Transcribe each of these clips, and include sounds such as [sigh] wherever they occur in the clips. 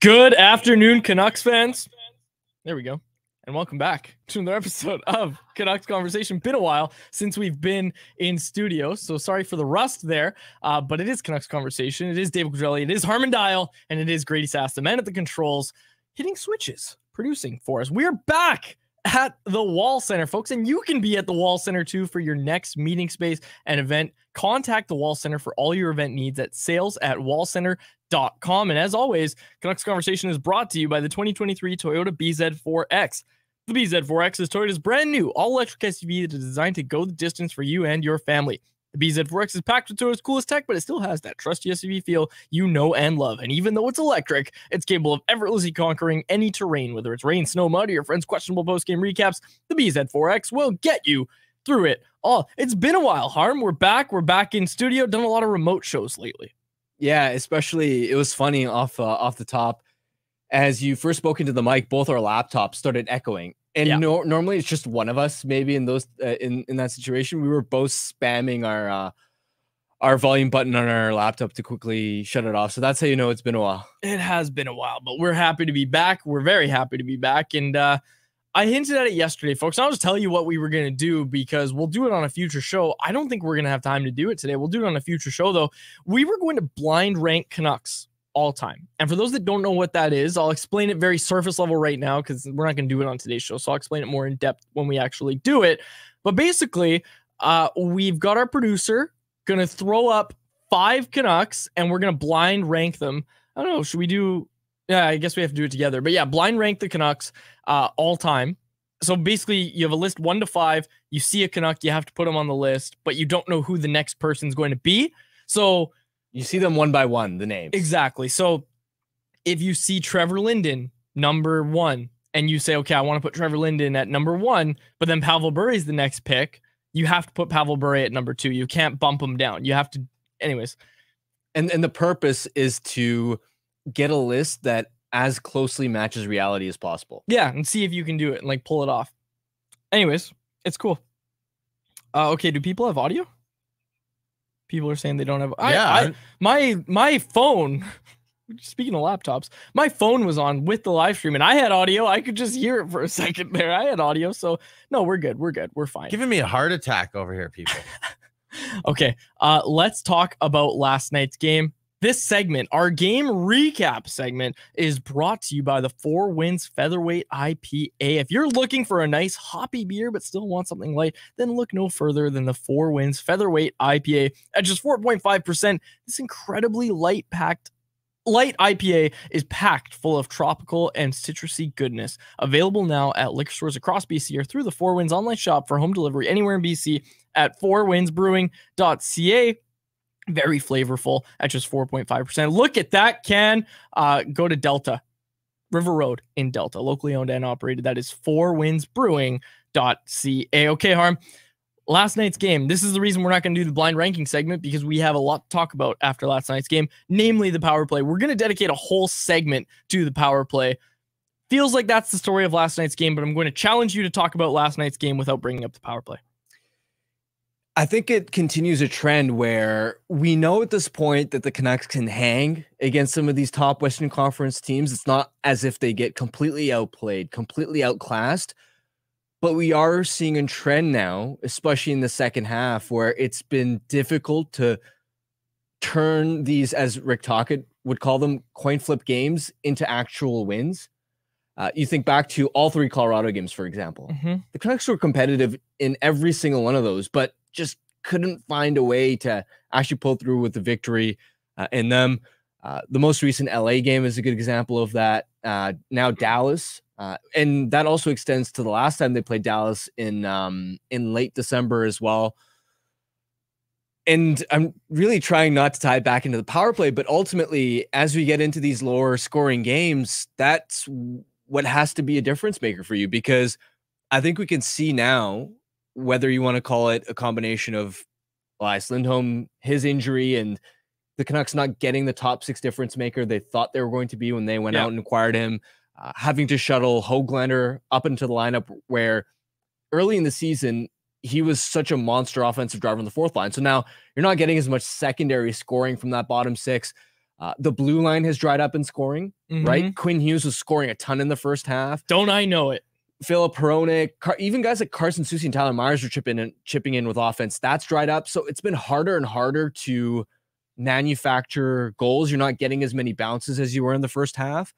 Good afternoon, Canucks fans. There we go. And welcome back to another episode of Canucks Conversation. Been a while since we've been in studio, so sorry for the rust there. Uh, but it is Canucks Conversation. It is David Quadrelli. It is Harman Dayal, and it is Grady Sass, the man at the controls, hitting switches, producing for us. We are back at the Wall Center, folks, and you can be at the Wall Center too for your next meeting space and event. Contact the Wall Center for all your event needs at sales at wallcenter.com com. And as always, Canucks Conversation is brought to you by the 2023 Toyota BZ4X. The BZ4X is Toyota's brand new all electric SUV that is designed to go the distance for you and your family. The BZ4X is packed with Toyota's coolest tech, but it still has that trusty SUV feel you know and love. And even though it's electric, it's capable of effortlessly conquering any terrain, whether it's rain, snow, mud, or your friends' questionable post-game recaps. The BZ4X will get you through it all. It's been a while, Harm. We're back. We're back in studio. Done a lot of remote shows lately. Yeah, especially it was funny off uh, off the top as you first spoke into the mic. Both our laptops started echoing, and yeah. no, normally it's just one of us. Maybe in those uh, in in that situation, we were both spamming our uh, our volume button on our laptop to quickly shut it off. So that's how you know it's been a while. It has been a while, but we're happy to be back. We're very happy to be back, and uh, I hinted at it yesterday, folks. I'll just tell you what we were going to do because we'll do it on a future show. I don't think we're going to have time to do it today. We'll do it on a future show, though. We were going to blind rank Canucks all time. And for those that don't know what that is, I'll explain it very surface level right now because we're not going to do it on today's show. So I'll explain it more in depth when we actually do it. But basically, uh, we've got our producer going to throw up five Canucks and we're going to blind rank them. I don't know. Should we do yeah, I guess we have to do it together. But yeah, blind rank the Canucks uh, all time. So basically, you have a list one to five. You see a Canuck, you have to put them on the list, but you don't know who the next person's going to be. So you see them one by one, the names. Exactly. So if you see Trevor Linden, number one, and you say, okay, I want to put Trevor Linden at number one, but then Pavel Bure is the next pick, you have to put Pavel Bure at number two. You can't bump him down. You have to, anyways. And and the purpose is to get a list that as closely matches reality as possible. Yeah, and see if you can do it and like pull it off. Anyways, it's cool. Uh, okay, do people have audio? People are saying they don't have. Yeah, I, I, my my phone. [laughs] Speaking of laptops, my phone was on with the live stream, and I had audio. I could just hear it for a [laughs] second there. I had audio, so no, we're good. We're good. We're fine. Giving me a heart attack over here, people. [laughs] okay, uh, let's talk about last night's game. This segment, our game recap segment, is brought to you by the Four Winds Featherweight IPA. If you're looking for a nice hoppy beer but still want something light, then look no further than the Four Winds Featherweight IPA at just 4.5%. This incredibly light packed Light IPA is packed full of tropical and citrusy goodness. Available now at liquor stores across BC or through the Four Winds online shop for home delivery anywhere in BC at fourwindsbrewing.ca very flavorful at just 4.5%. Look at that can. Uh, go to Delta, River Road in Delta, locally owned and operated. That is fourwindsbrewing.ca. Okay, Harm. Last night's game. This is the reason we're not going to do the blind ranking segment because we have a lot to talk about after last night's game, namely the power play. We're going to dedicate a whole segment to the power play. Feels like that's the story of last night's game, but I'm going to challenge you to talk about last night's game without bringing up the power play. I think it continues a trend where we know at this point that the Canucks can hang against some of these top Western Conference teams. It's not as if they get completely outplayed, completely outclassed, but we are seeing a trend now, especially in the second half, where it's been difficult to turn these, as Rick Tocchet would call them, coin flip games into actual wins. Uh, you think back to all three Colorado games, for example. Mm-hmm. The Canucks were competitive in every single one of those, but just couldn't find a way to actually pull through with the victory uh, in them. Uh, the most recent LA game is a good example of that. Uh, now Dallas, uh, and that also extends to the last time they played Dallas in um, in late December as well. And I'm really trying not to tie it back into the power play, but ultimately, as we get into these lower scoring games, that's what has to be a difference maker for you because I think we can see now whether you want to call it a combination of Elias Lindholm, his injury, and the Canucks not getting the top six difference maker they thought they were going to be when they went yeah. out and acquired him, uh, having to shuttle Hoglander up into the lineup where early in the season he was such a monster offensive driver on the fourth line. So now you're not getting as much secondary scoring from that bottom six. Uh, the blue line has dried up in scoring, Mhm. right? Quinn Hughes was scoring a ton in the first half. Don't I know it? Filip Hronek, Car- even guys like Carson Soucy and Tyler Myers are chipping in, chipping in with offense. That's dried up. So it's been harder and harder to manufacture goals. You're not getting as many bounces as you were in the first half.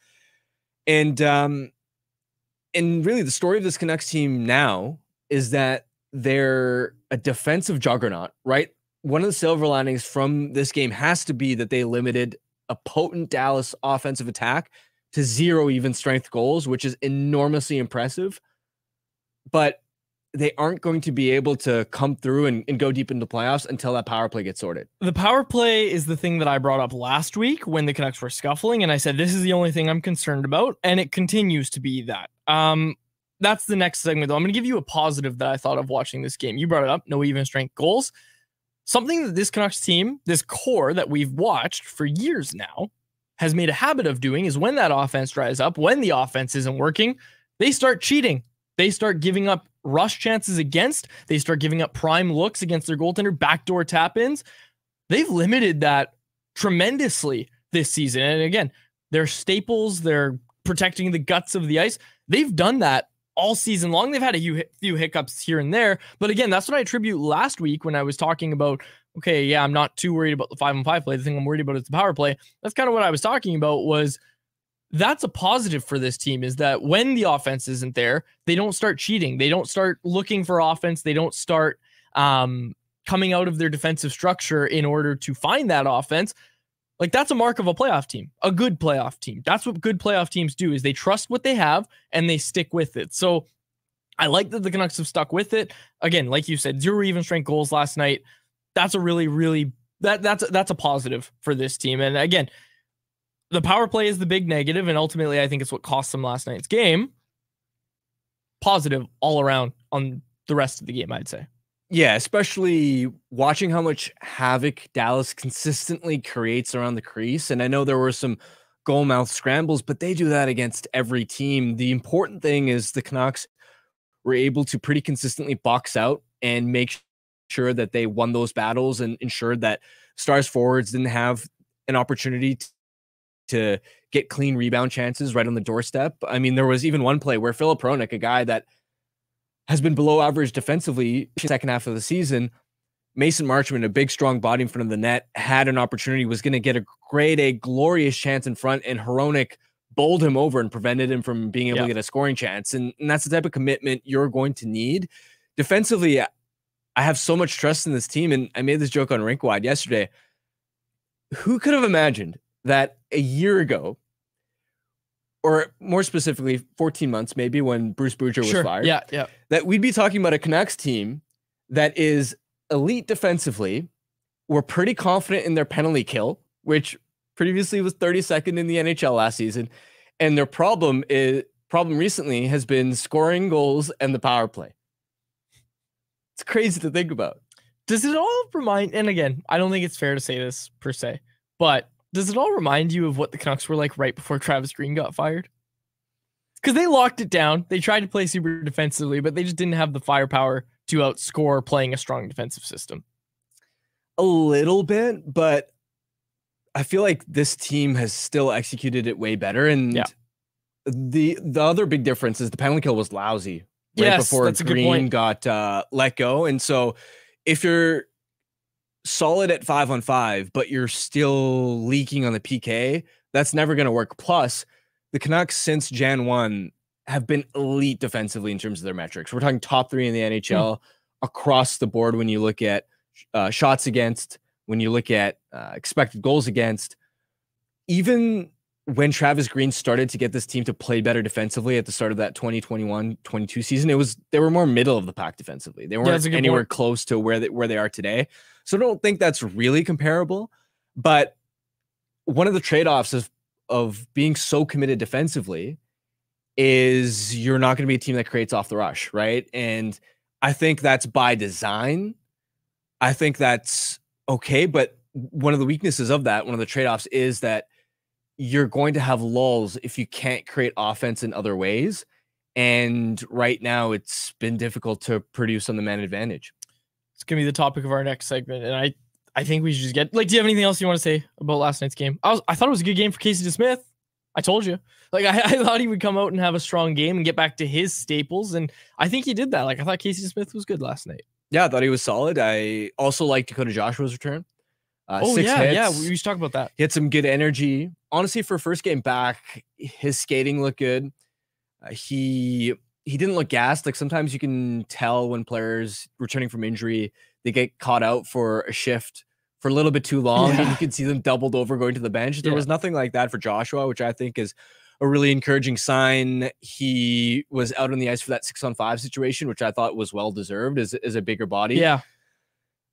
And um, and really the story of this Canucks team now is that they're a defensive juggernaut, right? One of the silver linings from this game has to be that they limited a potent Dallas offensive attack to zero even strength goals, which is enormously impressive. But they aren't going to be able to come through and, and go deep into playoffs until that power play gets sorted. The power play is the thing that I brought up last week when the Canucks were scuffling, and I said this is the only thing I'm concerned about, and it continues to be that. Um, that's the next segment, though. I'm going to give you a positive that I thought of watching this game. You brought it up, no even strength goals. Something that this Canucks team, this core that we've watched for years now, has made a habit of doing is when that offense dries up, when the offense isn't working, they start cheating. They start giving up rush chances against. They start giving up prime looks against their goaltender, backdoor tap ins. They've limited that tremendously this season. And again, they're staples, they're protecting the guts of the ice. They've done that all season long. They've had a few, hiccups here and there. But again, that's what I attribute last week when I was talking about, okay, yeah, I'm not too worried about the five on five play. The thing I'm worried about is the power play. That's kind of what I was talking about was that's a positive for this team is that when the offense isn't there, they don't start cheating. They don't start looking for offense. They don't start um, coming out of their defensive structure in order to find that offense. Like that's a mark of a playoff team, a good playoff team. That's what good playoff teams do is they trust what they have and they stick with it. So I like that the Canucks have stuck with it. Again, like you said, zero even strength goals last night. That's a really, really that that's that's a positive for this team. And again, the power play is the big negative, and ultimately, I think it's what cost them last night's game. Positive all around on the rest of the game, I'd say. Yeah, especially watching how much havoc Dallas consistently creates around the crease. And I know there were some goal mouth scrambles, but they do that against every team. The important thing is the Canucks were able to pretty consistently box out and make sure that they won those battles and ensured that stars forwards didn't have an opportunity to to get clean rebound chances right on the doorstep. I mean, there was even one play where Filip Hronek, a guy that has been below average defensively second half of the season, Mason Marchment, a big strong body in front of the net, had an opportunity, was going to get a great, a glorious chance in front, and Hronek bowled him over and prevented him from being able Yeah. to get a scoring chance. And, and that's the type of commitment you're going to need. Defensively, I have so much trust in this team. And I made this joke on Rinkwide yesterday. Who could have imagined that a year ago, or more specifically, 14 months maybe, when Bruce Boudreau was fired, Yeah, yeah. that we'd be talking about a Canucks team that is elite defensively. We're pretty confident in their penalty kill, which previously was 32nd in the NHL last season. And their problem is problem recently has been scoring goals and the power play. It's crazy to think about. Does it all remind? And again, I don't think it's fair to say this per se, but does it all remind you of what the Canucks were like right before Travis Green got fired? Because they locked it down. They tried to play super defensively, but they just didn't have the firepower to outscore playing a strong defensive system. A little bit, but I feel like this team has still executed it way better. And Yeah. the the other big difference is the penalty kill was lousy right Yes, before that's a good Green got uh, let go. And so if you're solid at five on five, but you're still leaking on the PK, that's never going to work. Plus, the Canucks since Jan 1 have been elite defensively in terms of their metrics. We're talking top three in the. NHL across the board when you look at uh, shots against, when you look at uh, expected goals against. Even when Travis Green started to get this team to play better defensively at the start of that 2021-22 season, it was they were more middle of the pack defensively. They weren't good anywhere point. close to where they where they are today. So I don't think that's really comparable. But one of the trade-offs of of being so committed defensively is you're not going to be a team that creates off the rush, right? And I think that's by design. I think that's okay, but one of the weaknesses of that, one of the trade-offs is that you're going to have lulls if you can't create offense in other ways. And right now it's been difficult to produce on the man advantage. It's gonna be the topic of our next segment, and I I think we should just get like. Do you have anything else you want to say about last night's game? I was I thought it was a good game for Casey DeSmith. I told you. Like [laughs] I, I thought he would come out and have a strong game and get back to his staples, and I think he did that. Like I thought Casey Smith was good last night. Yeah, I thought he was solid. I also liked Dakota Joshua's return. Uh, oh yeah, hits. yeah. We should talk about that. He had some good energy. Honestly, for first game back, his skating looked good. Uh, he he didn't look gassed. Like sometimes you can tell when players returning from injury they get caught out for a shift for a little bit too long, yeah. and you can see them doubled over going to the bench. There yeah. was nothing like that for Joshua, which I think is a really encouraging sign. He was out on the ice for that six on five situation, which I thought was well deserved as, as a bigger body. Yeah.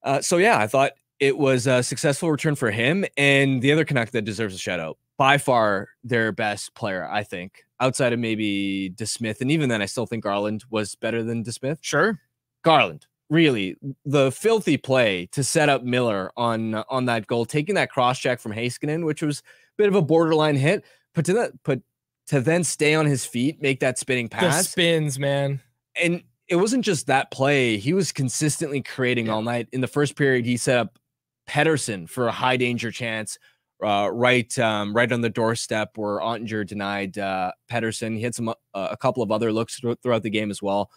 Uh, so yeah, I thought it was a successful return for him. And the other Canuck that deserves a shout out, by far their best player, I think, outside of maybe DeSmith. And even then, I still think Garland was better than DeSmith. Sure. Garland, really, the filthy play to set up Miller on on that goal, taking that cross check from Heiskanen, which was a bit of a borderline hit, but to that, put to then stay on his feet, make that spinning pass. The spins, man. And it wasn't just that play. He was consistently creating yeah. all night. In the first period, he set up Pettersson for a high danger chance, uh, right, um, right on the doorstep where Oettinger denied uh, Pettersson. He had some uh, a couple of other looks throughout the game as well.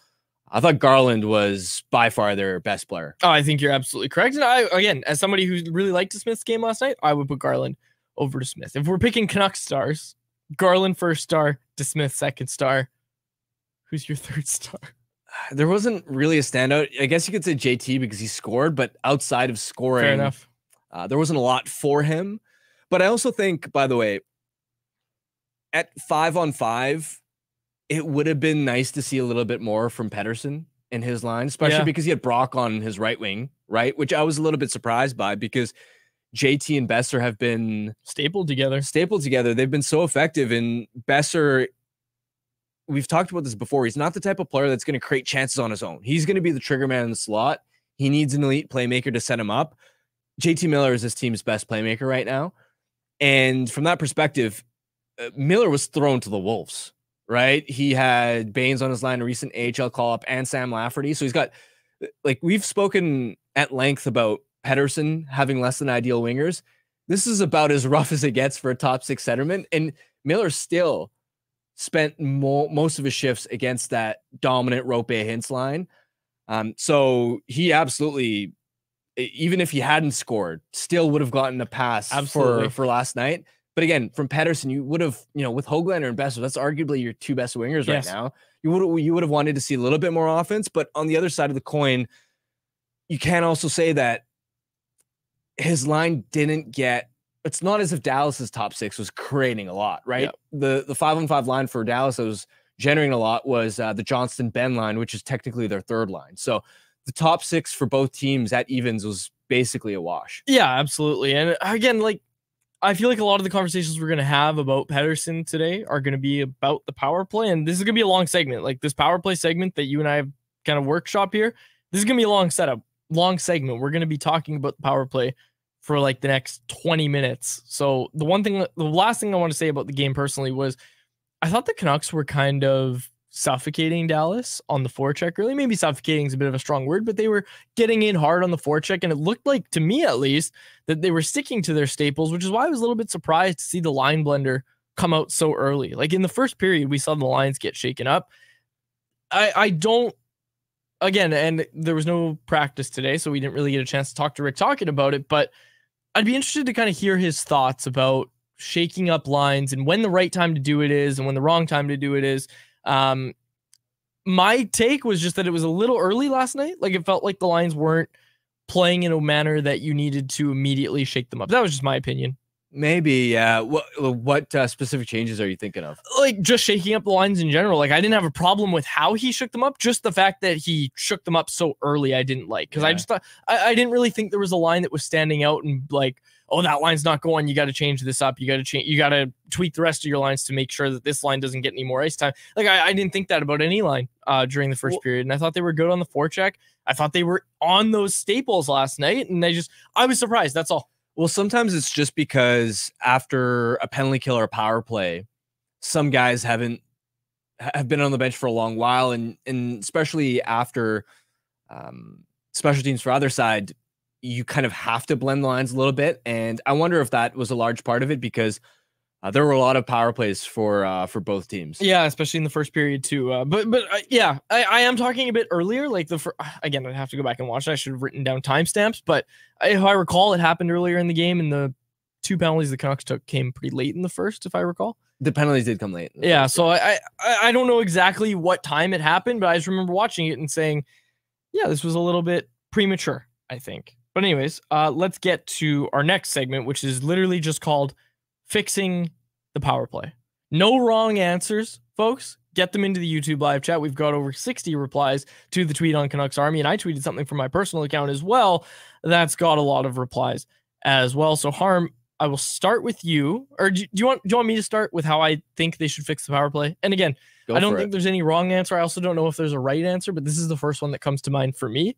I thought Garland was by far their best player. Oh, I think you're absolutely correct. And I, again, as somebody who really liked DeSmith's game last night, I would put Garland over DeSmith. If we're picking Canucks stars, Garland first star, DeSmith second star. Who's your [laughs] third star? [sighs] There wasn't really a standout. I guess you could say JT because he scored, but outside of scoring, fair enough. Uh, there wasn't a lot for him. But I also think, by the way, at five on five, it would have been nice to see a little bit more from Pettersson in his line, especially yeah. because he had Brock on his right wing, right? Which I was a little bit surprised by because JT and Boeser have been stapled together. Stapled together. They've been so effective. And Boeser, we've talked about this before. He's not the type of player that's going to create chances on his own. He's going to be the trigger man in the slot. He needs an elite playmaker to set him up. JT Miller is his team's best playmaker right now. And from that perspective, uh, Miller was thrown to the Wolves, right? He had Bains on his line, a recent AHL call up, and Sam Lafferty. So he's got, uh, like, we've spoken at length about Pettersson having less than ideal wingers. This is about as [laughs] rough as it gets for a top six centerman. And Miller still spent mo- most of his shifts against that dominant Roope Hintz line. Um, so he absolutely, even if he hadn't scored, still would have gotten a pass for for last night. But again, from Pettersson, you would have, you know, with Hoglander and Boeser, that's arguably your two best wingers yes. right now. You would you would have wanted to see a little bit more offense, but on the other side of the coin, you can also say that his line didn't get it's not as if Dallas's top six was creating a lot, right? Yep. The the five on five line for Dallas that was generating a lot was uh, the Johnston Benn line, which is technically their third line. So the top six for both teams at evens was basically a wash. Yeah, absolutely. And uh, again, like I feel like a lot of the conversations we're gonna have about Pettersson today are gonna be about the power play, and this is gonna be a long segment. Like this power play segment that you and I have kind of workshop here. This is gonna be a long setup long segment. We're to be talking about the power play for like the next 20 minutes. So the one thing, the last thing I want to say about the game personally was I thought the Canucks were kind of suffocating Dallas on the forecheck. Really, maybe suffocating is a bit of a strong word, but they were getting in hard on the forecheck, and it looked like to me at least that they were sticking to their staples, which is why I was a little bit surprised to see the line blender come out so early. Like in the first period, we saw the lines get shaken up. I I don't again, and there was no practice today, so we didn't really get a chance to talk to Rick Tocchet about it. But I'd be interested to kind of hear his thoughts about shaking up lines and when the right time to do it is and when the wrong time to do it is. Um, my take was just that it was a little early last night. Like it felt like the lines weren't playing in a manner that you needed to immediately shake them up. That was just my opinion. Maybe, yeah. What what uh, specific changes are you thinking of? Like just shaking up the lines in general. Like I didn't have a problem with how he shook them up. Just the fact that he shook them up so early, I didn't like because yeah. I just thought I, I, didn't really think there was a line that was standing out and like, oh, that line's not going. You got to change this up. You got to change. You got to tweak the rest of your lines to make sure that this line doesn't get any more ice time. Like I, I didn't think that about any line uh, during the first well, period, and I thought they were good on the forecheck. I thought they were on those staples last night, and I just I was surprised. That's all. Well, sometimes it's just because after a penalty kill or a power play, some guys haven't have been on the bench for a long while, and and especially after um, special teams for other side, you kind of have to blend the lines a little bit. And I wonder if that was a large part of it because uh, there were a lot of power plays for uh, for both teams. Yeah, especially in the first period too. Uh, but but uh, yeah, I, I am talking a bit earlier. Like the fir- [sighs] again, I'd have to go back and watch it. I should have written down timestamps. But if I recall, it happened earlier in the game, and the two penalties the Canucks took came pretty late in the first, if I recall. The penalties did come late. Yeah, so I, I I don't know exactly what time it happened, but I just remember watching it and saying, yeah, this was a little bit premature. I think. But anyways, uh, let's get to our next segment, which is literally just called fixing the power play. No wrong answers, folks. Get them into the YouTube live chat. We've got over 60 replies to the tweet on Canucks Army, and I tweeted something from my personal account as well. That's got a lot of replies as well. So, Harm, I will start with you. Or do, you want do you want me to start with how I think they should fix the power play? And again, Go I don't think it. there's any wrong answer. I also don't know if there's a right answer, but this is the first one that comes to mind for me.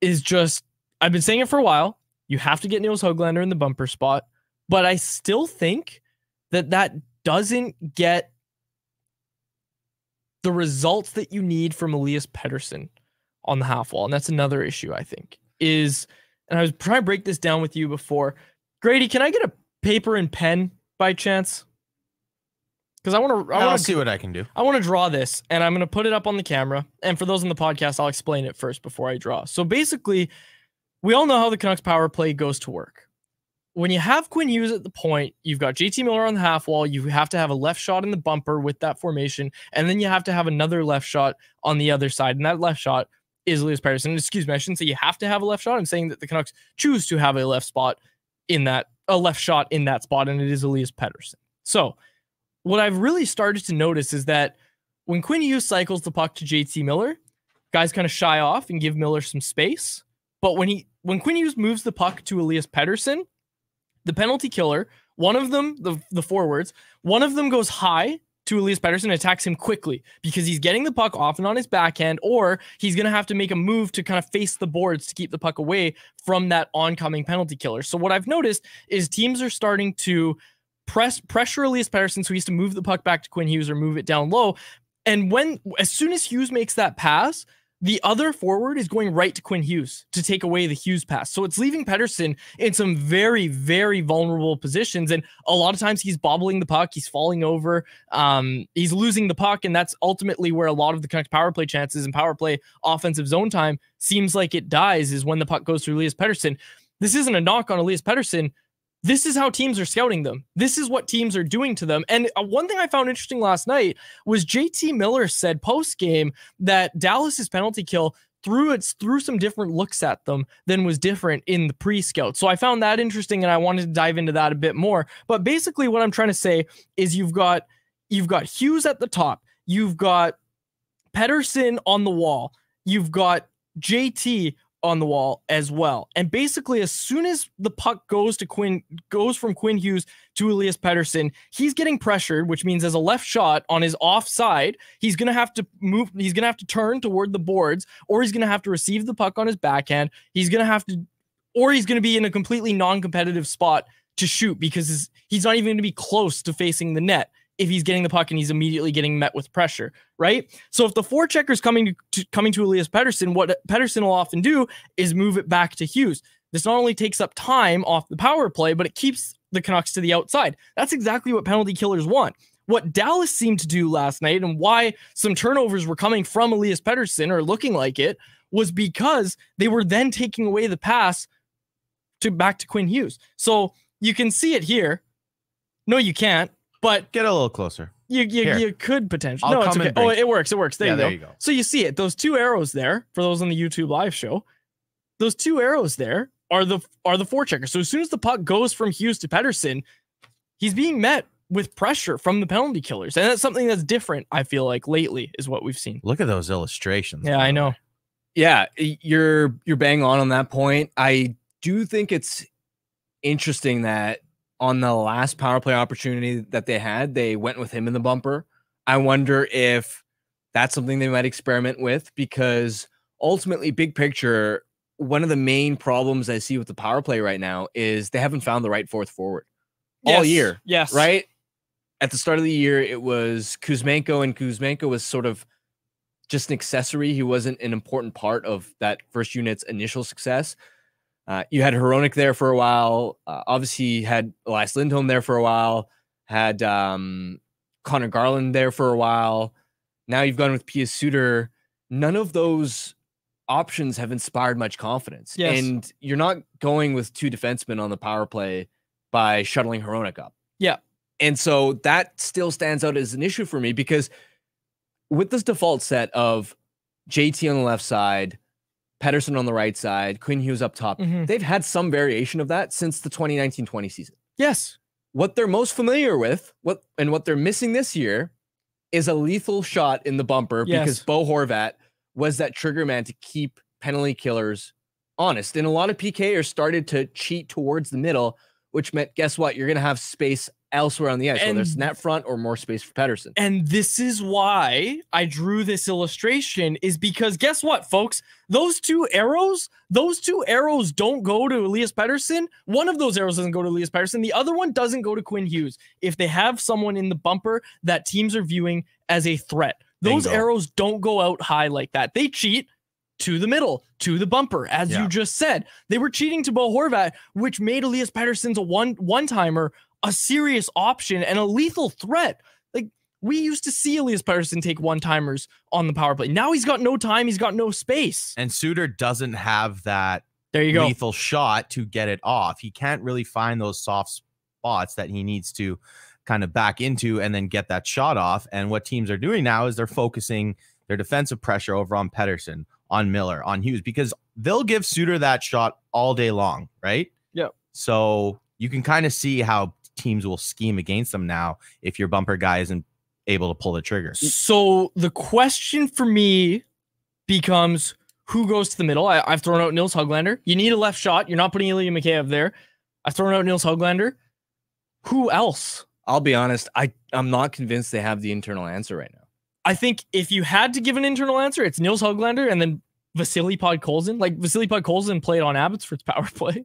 Is just I've been saying it for a while. You have to get Nils Hoglander in the bumper spot, but I still think that that doesn't get the results that you need from Elias Pettersson on the half wall. And that's another issue, I think, is, and I was trying to break this down with you before. Grady, can I get a paper and pen by chance? Because I want to. I want to see what I can do. I want to draw this, and I'm going to put it up on the camera. And for those on the podcast, I'll explain it first before I draw. So basically, we all know how the Canucks power play goes to work. When you have Quinn Hughes at the point, you've got JT Miller on the half wall. You have to have a left shot in the bumper with that formation, and then you have to have another left shot on the other side. And that left shot is Elias Pettersson. Excuse me, I shouldn't say you have to have a left shot. I'm saying that the Canucks choose to have a left spot in that a left shot in that spot, and it is Elias Pettersson. So, what I've really started to notice is that when Quinn Hughes cycles the puck to JT Miller, guys kind of shy off and give Miller some space. But when he when Quinn Hughes moves the puck to Elias Pettersson, the penalty killer, one of them, the, the forwards, one of them goes high to Elias Pettersson and attacks him quickly because he's getting the puck often on his backhand, or he's going to have to make a move to kind of face the boards to keep the puck away from that oncoming penalty killer. So what I've noticed is teams are starting to press pressure Elias Pettersson so he has to move the puck back to Quinn Hughes or move it down low. And when as soon as Hughes makes that pass, the other forward is going right to Quinn Hughes to take away the Hughes pass. So it's leaving Pettersson in some very, very vulnerable positions. And a lot of times he's bobbling the puck, he's falling over, um, he's losing the puck. And that's ultimately where a lot of the Canucks power play chances and power play offensive zone time seems like it dies is when the puck goes through Elias Pettersson. This isn't a knock on Elias Pettersson this is how teams are scouting them. This is what teams are doing to them. And uh, one thing I found interesting last night was JT Miller said post game that Dallas's penalty kill threw its threw some different looks at them than was different in the pre-scout. So I found that interesting and I wanted to dive into that a bit more. But basically what I'm trying to say is you've got you've got Hughes at the top, you've got Pettersson on the wall, you've got JT on the wall as well. And basically, as soon as the puck goes to Quinn, goes from Quinn Hughes to Elias Pettersson, he's getting pressured, which means as a left shot on his offside, he's gonna have to move, he's gonna have to turn toward the boards, or he's gonna have to receive the puck on his backhand. He's gonna have to, or he's gonna be in a completely non-competitive spot to shoot because he's not even gonna be close to facing the net if he's getting the puck and he's immediately getting met with pressure, right? So if the forechecker's coming to, coming to Elias Pettersson, what Pettersson will often do is move it back to Hughes. This not only takes up time off the power play, but it keeps the Canucks to the outside. That's exactly what penalty killers want. What Dallas seemed to do last night and why some turnovers were coming from Elias Pettersson or looking like it was because they were then taking away the pass to back to Quinn Hughes. So you can see it here. No, you can't. But get a little closer. You you, you could potentially. I'll no, it's okay. Oh, it works. It works. There, yeah, you, go. you go. So you see it. Those two arrows there for those on the YouTube live show. Those two arrows there are the are the forecheckers. So as soon as the puck goes from Hughes to Pettersson, he's being met with pressure from the penalty killers, and that's something that's different. I feel like lately is what we've seen. Look at those illustrations. Yeah, I know. Yeah, you're you're bang on on that point. I do think it's interesting that on the last power play opportunity that they had, they went with him in the bumper. I wonder if that's something they might experiment with because ultimately, big picture, one of the main problems I see with the power play right now is they haven't found the right fourth forward yes. all year. Yes. Right. At the start of the year, it was Kuzmenko, and Kuzmenko was sort of just an accessory. He wasn't an important part of that first unit's initial success. Uh, you had Hronek there for a while. Uh, obviously, had Elias Lindholm there for a while. Had um, Conor Garland there for a while. Now you've gone with Pius Suter. None of those options have inspired much confidence. Yes. And you're not going with two defensemen on the power play by shuttling Hronek up. Yeah. And so that still stands out as an issue for me because with this default set of JT on the left side, Pettersson on the right side, Quinn Hughes up top, Mhm. they've had some variation of that since the 2019 20 season. Yes. What they're most familiar with, what and what they're missing this year is a lethal shot in the bumper because Bo Horvat was that trigger man to keep penalty killers honest. And a lot of PKers started to cheat towards the middle, which meant guess what? You're gonna have space elsewhere on the ice, whether it's And- net front or more space for Pettersson. And this is why I drew this illustration is because guess what, folks? Those two arrows, those two arrows don't go to Elias Pettersson. One of those arrows doesn't go to Elias Pettersson. The other one doesn't go to Quinn Hughes. If they have someone in the bumper that teams are viewing as a threat, those Bingo. arrows don't go out high like that. They cheat to the middle, to the bumper, as Yeah. you just said. They were cheating to Bo Horvat, which made Elias Pettersson's a one one timer a serious option and a lethal threat. Like we used to see Elias Pettersson take one timers on the power play. Now he's got no time. He's got no space. And Suter doesn't have that There you go. lethal shot to get it off. He can't really find those soft spots that he needs to kind of back into and then get that shot off. And what teams are doing now is they're focusing their defensive pressure over on Pettersson, on Miller, on Hughes, because they'll give Suter that shot all day long, right? Yep. So you can kind of see how teams will scheme against them now if your bumper guy isn't able to pull the trigger. So the question for me becomes who goes to the middle? I, I've thrown out Nils Hoglander. You need a left shot. You're not putting Ilya Mikheyev there. I've thrown out Nils Hoglander. Who else? I'll be honest, I, I'm not convinced they have the internal answer right now. I think if you had to give an internal answer, it's Nils Hoglander and then Vasily Podkolzin. Like Vasily Podkolzin played on Abbotsford's [laughs] power play.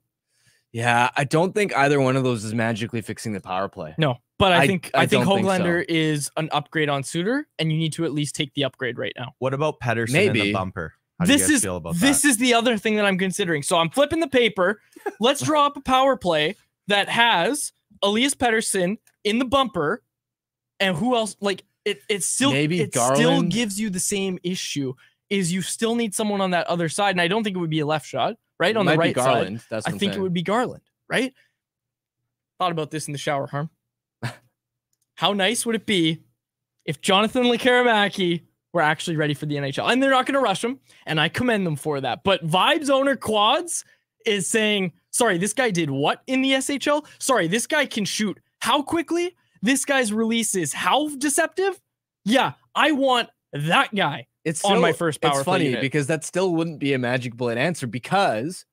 Yeah, I don't think either one of those is magically fixing the power play. No, but I, I- think I, I think don't so. Is an upgrade on Suter, and you need to at least take the upgrade right now. What about Pettersson in the bumper? How do this you guys is feel about this that? is the other thing that I'm considering. So I'm flipping the paper. Let's [laughs] draw up a power play that has Elias Pettersson in the bumper, and who else? Like it, it still Maybe it still gives you the same issue. Is you still need someone on that other side, and I don't think it would be a left shot, right It on the right side. That's I think it would be Garland, right? Thought about this in the shower, Harm. [laughs] How nice would it be if Jonathan Lekkerimaki were actually ready for the NHL? And they're not going to rush him, and I commend them for that. But Vibes owner Quads is saying, sorry, this guy did what in the SHL? Sorry, this guy can shoot how quickly? This guy's release is how deceptive? Yeah, I want that guy. It's on my first power It's funny unit. because that still wouldn't be a magic bullet answer because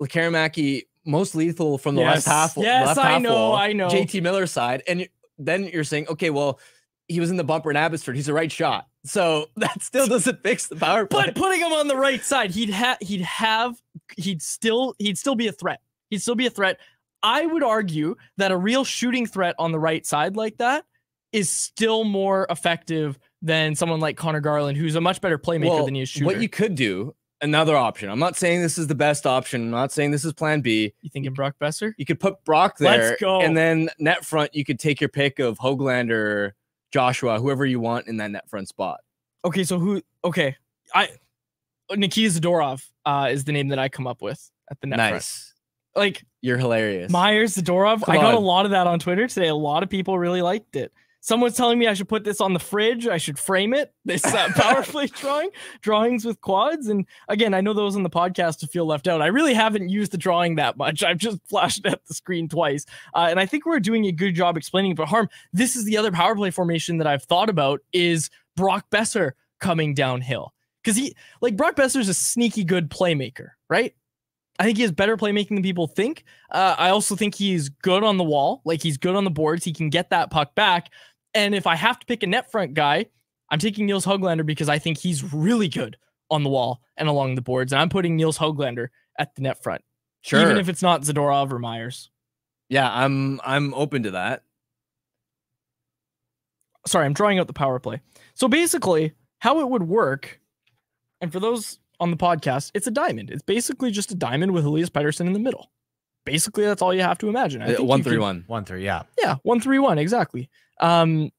Lekkerimaki most lethal from the Yes, left half. yes, left I half know, wall, I know. JT Miller side, and then you're saying, okay, well, he was in the bumper in Abbotsford. He's a right shot, so [laughs] that still doesn't [laughs] fix the power play. But putting him on the right side, he'd have he'd have he'd still he'd still be a threat. He'd still be a threat. I would argue that a real shooting threat on the right side like that is still more effective than someone like Conor Garland, who's a much better playmaker Well, than he is shooter. what you could do, another option. I'm not saying this is the best option. I'm not saying this is Plan B. you thinking Brock Boeser? You could put Brock Let's there, go. and then net front. You could take your pick of Hoglander, Joshua, whoever you want in that net front spot. Okay, so who? Okay, I Nikita Zadorov uh, is the name that I come up with at the net front. nice. Like You're hilarious. Myers Zadorov. I got a lot of that on Twitter today. A lot of people really liked it. Someone's telling me I should put this on the fridge. I should frame it. [laughs] This uh, power play [laughs] drawing, drawings with quads. And again, I know those on the podcast to feel left out. I really haven't used the drawing that much. I've just [laughs] flashed it at the screen twice. Uh, and I think we're doing a good job explaining it. But Harm, this is the other power play formation that I've thought about is Brock Boeser coming downhill. Because he, like, Brock Boeser's a sneaky good playmaker, right? I think he has better playmaking than people think. Uh, I also think he's good on the wall. Like he's good on the boards. He can get that puck back. And if I have to pick a net front guy, I'm taking Nils Hoglander because I think he's really good on the wall and along the boards. And I'm putting Nils Hoglander at the net front, sure. even if it's not Zadorov or Myers. yeah, I'm I'm open to that. Sorry, I'm drawing out the power play. So basically, how it would work, and for those on the podcast, it's a diamond. It's basically just a diamond with Elias Pettersson in the middle. Basically, that's all you have to imagine. I Uh, think you one could- one. One three, yeah. Yeah, one three one exactly. Um,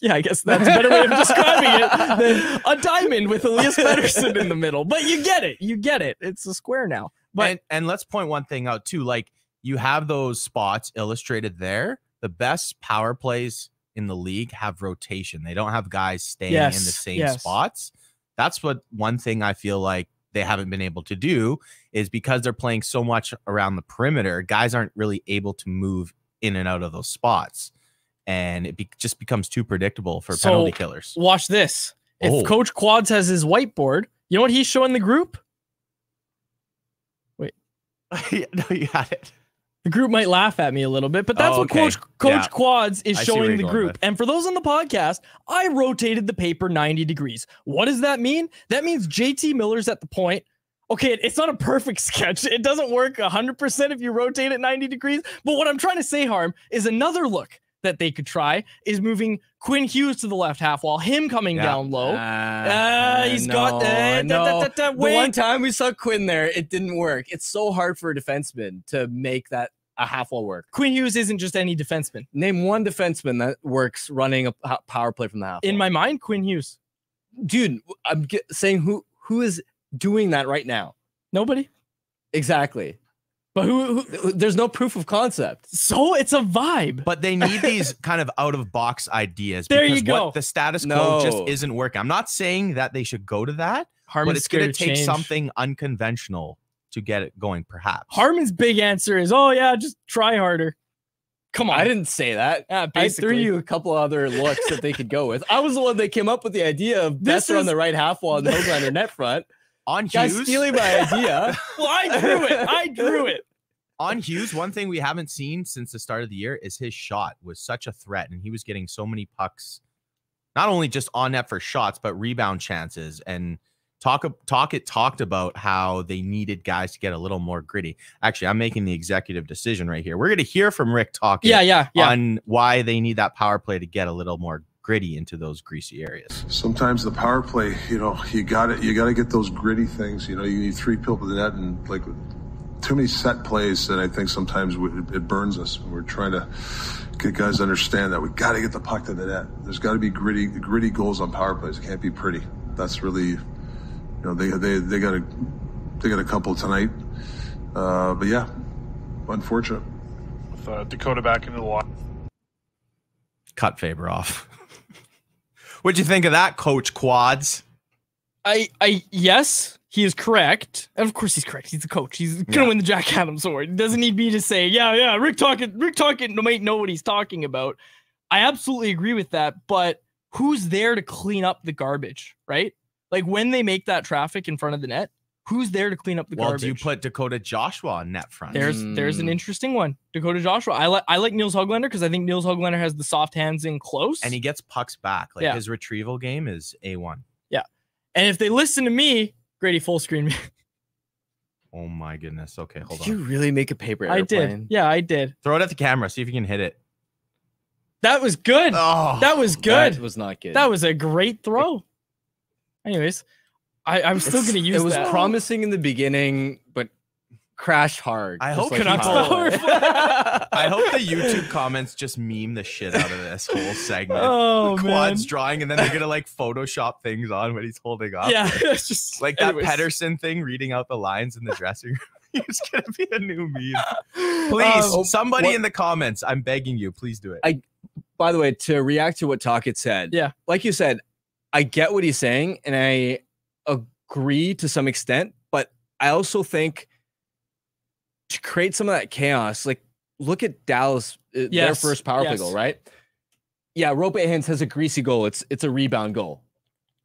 yeah, I guess that's a better way of describing it than a diamond with Elias [laughs] Pettersson in the middle. But you get it. You get it. It's a square now. But and, and let's point one thing out too. Like you have those spots illustrated there. The best power plays in the league have rotation. They don't have guys staying in the same yes. spots. That's what one thing I feel like they haven't been able to do is because they're playing so much around the perimeter, guys aren't really able to move in and out of those spots. And it be, just becomes too predictable for So- penalty killers. watch this. If Oh. Coach Quads has his whiteboard, you know what he's showing the group? Wait. [laughs] no, you got it. The group might laugh at me a little bit, but that's Oh, what. Coach Coach Yeah. Quads is I showing the group. And for those on the podcast, I rotated the paper 90 degrees. What does that mean? That means JT Miller's at the point. Okay, it's not a perfect [laughs] sketch. It doesn't work 100% if you rotate it 90 degrees. But what I'm trying to say, Harm, is another look that they could try is moving Quinn Hughes to the left half wall, him coming Yeah. down low. Ah, Ah, he's got that. no. da, da, da, da, The one time we saw Quinn there, it didn't work. It's so hard for a defenseman to make that a half wall work. Quinn Hughes isn't just any defenseman. Name one defenseman that works running a power play from the half. In wall. my mind, Quinn Hughes. dude, I'm saying who who is doing that right now? Nobody. Exactly. But who, who There's no proof of concept. so it's a vibe. But they need [laughs] these kind of out of box ideas. There you because go. What the status quo just isn't working. I'm not saying that they should go to that, Harman's but it's going to take change. something unconventional to get it going, perhaps. Harman's big answer is, "Oh yeah, just try harder." Come on, I didn't say that. Yeah, I threw you a couple other looks that they could go with. I was the one that came up with the idea of This Boeser on the right half wall and Hoglander net front. On Guys Hughes, stealing my idea. [laughs] Well, I drew it. I drew it. on Hughes, one thing we haven't seen since the start of the year is his shot was such a threat, and he was getting so many pucks, not only just on net for shots, but rebound chances. And talk talk it talked about how they needed guys to get a little more gritty. Actually, I'm making the executive decision right here. We're going to hear from Rick Tocchet Yeah, yeah, yeah. on why they need that power play to get a little more gritty into those greasy areas. Sometimes the power play, you know, you got it. You got to get those gritty things. You know, you need three people to the net, and like too many set plays that I think sometimes we- it burns us. We're trying to get guys to understand that we got to get the puck to the net. There's got to be gritty, gritty goals on power plays. It can't be pretty. That's really, you know, they they they got a they got a couple tonight. Uh, but yeah, unfortunate. with uh, Dakota back into the line. Cut Faber off. What'd you think of that, Coach Quads? I, I, yes, he is correct. And of course, he's correct. He's the coach. He's gonna Yeah. win the Jack Adams Award. Doesn't need me to say, yeah, yeah. Rick Tocchet, Rick Tocchet might know what he's talking about. I absolutely agree with that. But who's there to clean up the garbage, right? Like when they make that traffic in front of the net, who's there to clean up the well, garbage? do you put Dakota Joshua on that front? There's there's an Mm. interesting one. Dakota Joshua. I like I like Nils Hoglander because I think Nils Hoglander has the soft hands in close. and he gets pucks back. Like Yeah. his retrieval game is a one. Yeah, and if they listen to me, Grady full screen me. [laughs] Oh my goodness. Okay, hold Did you really make a paper I did. Yeah, I did. Throw it at the camera. See if you can hit it. That was good. Oh, that was good. That was not good. That was a great throw. Anyways, I, I'm still It's- gonna use It was that. promising in the beginning, but crashed hard. I hope like Canucks Power. power. I hope the YouTube comments just meme the shit out of this whole segment. Oh man. Quads drawing, and then they're gonna like Photoshop things on when he's holding up. Yeah, [laughs] it's just Like that anyways. Pettersson thing, reading out the lines in the dressing room. [laughs] it's gonna be a new meme. [laughs] Please, Um, somebody what- in the comments, I'm begging you, please do it. I- By the way, to react to what Tocchet said, Yeah. like you said, I get what he's saying, and I agree to some extent, but I also think to create some of that chaos, like look at Dallas, uh, their first power play goal, right? Yeah, Roope Hintz has a greasy goal. It's it's a rebound goal.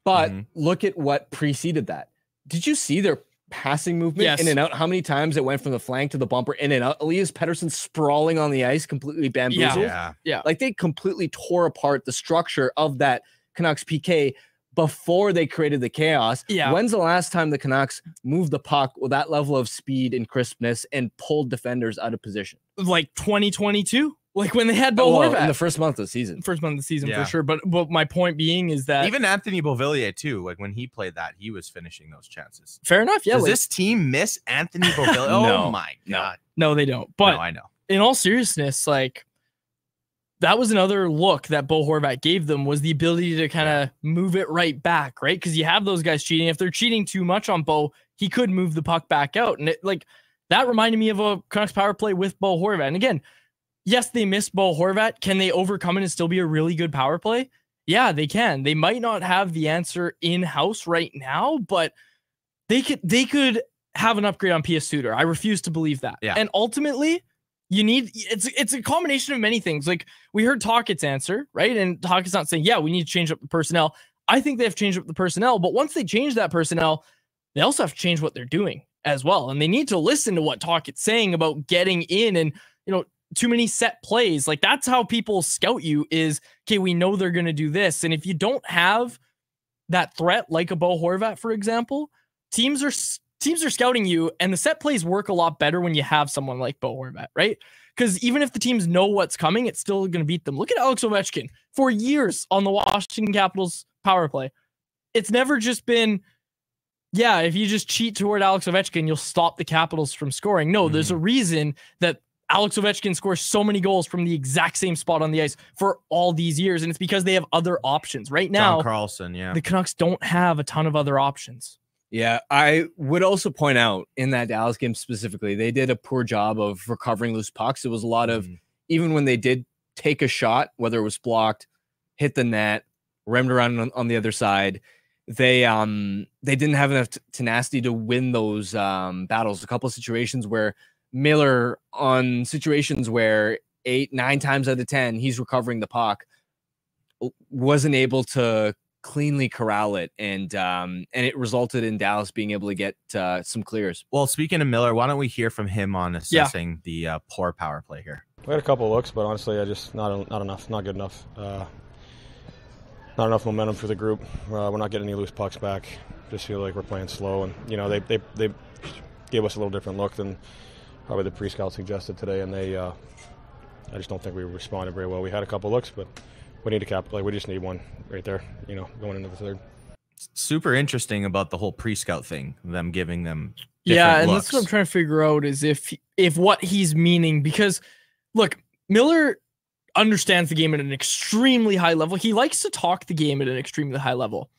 But Mhm. look at what preceded that. Did you see their passing movement Yes. in and out? How many times it went from the flank to the bumper in and out? Elias Pettersson sprawling on the ice, completely bamboozled. Yeah. yeah. Like they completely tore apart the structure of that Canucks PK before they created the chaos. Yeah. When's the last time the Canucks moved the puck with that level of speed and crispness and pulled defenders out of position? like 2022. Like when they had Bo well, Horvat in the first month of the season. first month of the season Yeah. for sure. But but my point being is that Even Anthony Beauvillier too. Like when he played that, he was finishing those chances. fair enough. Yeah, Does like- this team miss Anthony Beauvillier? [laughs] oh No, my no. god! no, they don't. But no, I know. in all seriousness, like that was another look that Bo Horvat gave them was the ability to kind of move it right back, right? Because you have those guys cheating. If they're cheating too much on Bo, he could move the puck back out, and it like that reminded me of a Canucks power play with Bo Horvat. And again, yes, they missed Bo Horvat. Can they overcome it and still be a really good power play? Yeah, they can. They might not have the answer in house right now, but they could. They could have an upgrade on Pius Suter. I refuse to believe that. Yeah. And ultimately, you need it's it's a combination of many things. Like we heard Tocchet's answer, right? And Tocchet's not saying, yeah, we need to change up the personnel. I think they have changed up the personnel, but once they change that personnel, they also have to change what they're doing as well. And they need to listen to what Tocchet's saying about getting in and you know too many set plays. Like that's how people scout you is okay, we know they're gonna do this. And if you don't have that threat, like a Bo Horvat, for example, teams are teams are scouting you, and the set plays work a lot better when you have someone like Bo Horvat, right? Because even if the teams know what's coming, it's still going to beat them. Look at Alex Ovechkin for years on the Washington Capitals power play. It's never just been, yeah, if you just cheat toward Alex Ovechkin, you'll stop the Capitals from scoring. No, there's a mm. reason that Alex Ovechkin scores so many goals from the exact same spot on the ice for all these years, and it's because they have other options. Right now, John Carlson, yeah. the Canucks don't have a ton of other options. Yeah, I would also point out in that Dallas game specifically, they did a poor job of recovering loose pucks. It was a lot of Mhm. even when they did take a shot, whether it was blocked, hit the net, rimmed around on, on the other side, they um they didn't have enough t- tenacity to win those um battles. A couple of situations where Miller on situations where eight nine times out of ten he's recovering the puck wasn't able to cleanly corral it and um and it resulted in Dallas being able to get uh, some clears. Well, speaking of Miller, why don't we hear from him on assessing the uh, poor power play here? We had a couple of looks, but honestly, I just not not enough, not good enough. Uh, not enough momentum for the group. Uh, we're not getting any loose pucks back. Just feel like we're playing slow, and you know they they, they gave us a little different look than probably the pre-scout suggested today, and they. Uh, I just don't think we responded very well. We had a couple looks, but we need to cap. Like we just need one right there. You know, going into the third. Super interesting about the whole pre-scout thing, them giving them yeah, different and that's what I'm trying to figure out is if if what he's meaning because look, Miller understands the game at an extremely high level. He likes to talk the game at an extremely high level.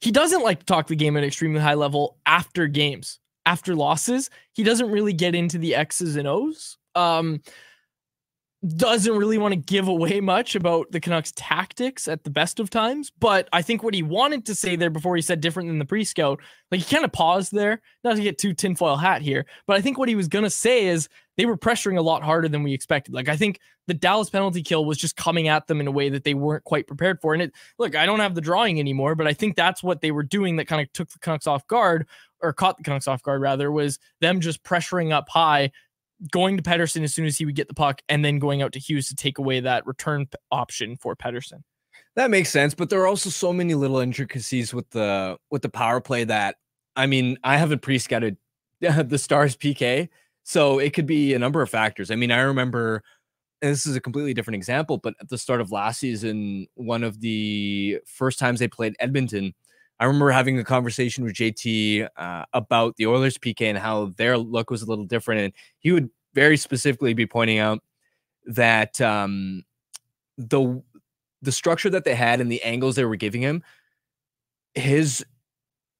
He doesn't like to talk the game at an extremely high level after games, after losses. He doesn't really get into the X's and O's. Um doesn't really want to give away much about the Canucks tactics at the best of times, but I think what he wanted to say there before he said different than the pre-scout, like he kind of paused there, not to get too tinfoil hat here, but I think what he was gonna say is they were pressuring a lot harder than we expected. Like I think the Dallas penalty kill was just coming at them in a way that they weren't quite prepared for. And it look, I don't have the drawing anymore, but I think that's what they were doing that kind of took the Canucks off guard, or caught the Canucks off guard rather, was them just pressuring up high going to Pettersson as soon as he would get the puck, and then going out to Hughes to take away that return option for Pettersson. That makes sense, but there are also so many little intricacies with the with the power play that I mean, I haven't pre-scouted [laughs] the Stars PK, so it could be a number of factors. I mean, I remember this is a completely different example, but at the start of last season, one of the first times they played Edmonton, I remember having a conversation with JT uh, about the Oilers PK and how their look was a little different, and he would very specifically be pointing out that um, the the structure that they had and the angles they were giving him, his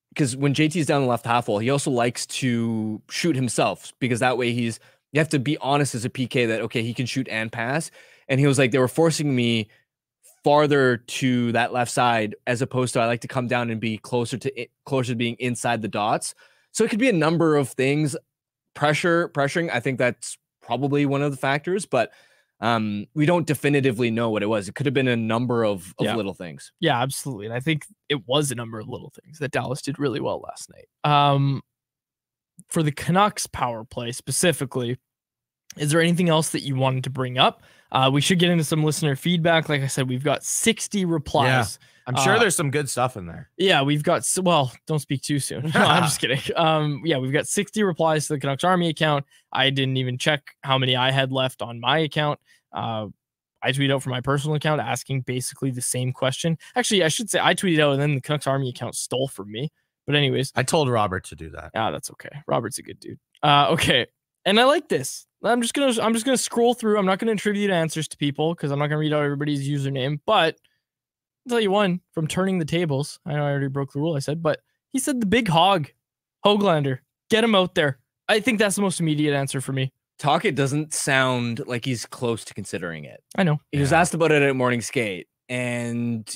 because when JT's down the left half wall, he also likes to shoot himself because that way he's you have to be honest as a PK that okay he can shoot and pass, and he was like they were forcing me farther to that left side as opposed to I like to come down and be closer to it, closer to being inside the dots. So it could be a number of things. Pressure, pressuring. I think that's probably one of the factors, but um, we don't definitively know what it was. It could have been a number of, of Yeah. little things. Yeah, absolutely. And I think it was a number of little things that Dallas did really well last night. Um, for the Canucks power play specifically, is there anything else that you wanted to bring up? Uh, we should get into some listener feedback. Like I said, we've got 60 replies. Yeah. I'm sure Uh, there's some good stuff in there. Yeah, we've got well, don't speak too soon. [laughs] No, I'm just [laughs] kidding. Um, yeah, we've got 60 replies to the Canucks Army account. I didn't even check how many I had left on my account. Uh, I tweeted out from my personal account asking basically the same question. Actually, I should say I tweeted out and then the Canucks Army account stole from me. But anyways, I told Robert to do that. ah, that's okay. Robert's a good dude. Uh, okay, and I like this. I'm just gonna I'm just gonna scroll through. I'm not gonna attribute answers to people because I'm not gonna read out everybody's username. But I'll tell you one from turning the tables. I know I already broke the rule. I said, but he said the big hog, Hoglander. Get him out there. I think that's the most immediate answer for me. Tocchet doesn't sound like he's close to considering it. I know. He was asked about it at morning skate, and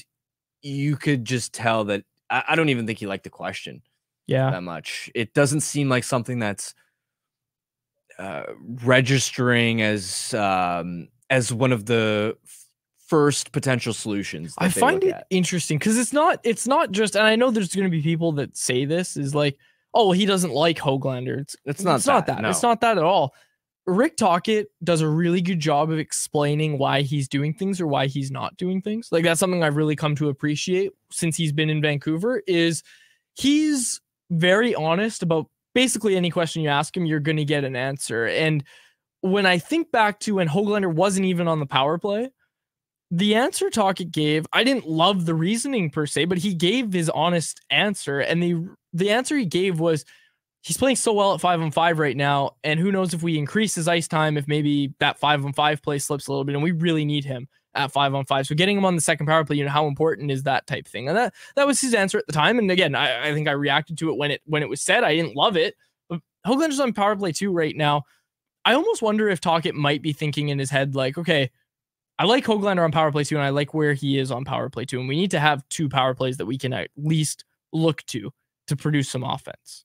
you could just tell that I, I don't even think he liked the question Yeah. that much. It doesn't seem like something that's uh, registering as um, as one of the first potential solutions. I find it at. interesting because it's not it's not just and I know there's going to be people that say this is like oh he doesn't like Hoglander. It's It's not it's not that, that. It's not that at all. Rick Tocchet does a really good job of explaining why he's doing things or why he's not doing things. Like that's something I've really come to appreciate since he's been in Vancouver is he's very honest about basically any question you ask him, you're going to get an answer. And when I think back to when Hoglander wasn't even on the power play, the answer Tocchet gave, I didn't love the reasoning per se, but he gave his honest answer. And the the answer he gave was he's playing so well at five on five right now. And who knows if we increase his ice time, if maybe that five on five play slips a little bit, and we really need him at five on five. So getting him on the second power play, you know, how important is that type thing? And that that was his answer at the time. And again, I, I think I reacted to it when it when it was said. I didn't love it. But Hoglander's on power play two right now. I almost wonder if Tocchet might be thinking in his head, like, okay, I like Hoglander on power play two, and I like where he is on power play two. And we need to have two power plays that we can at least look to to produce some offense.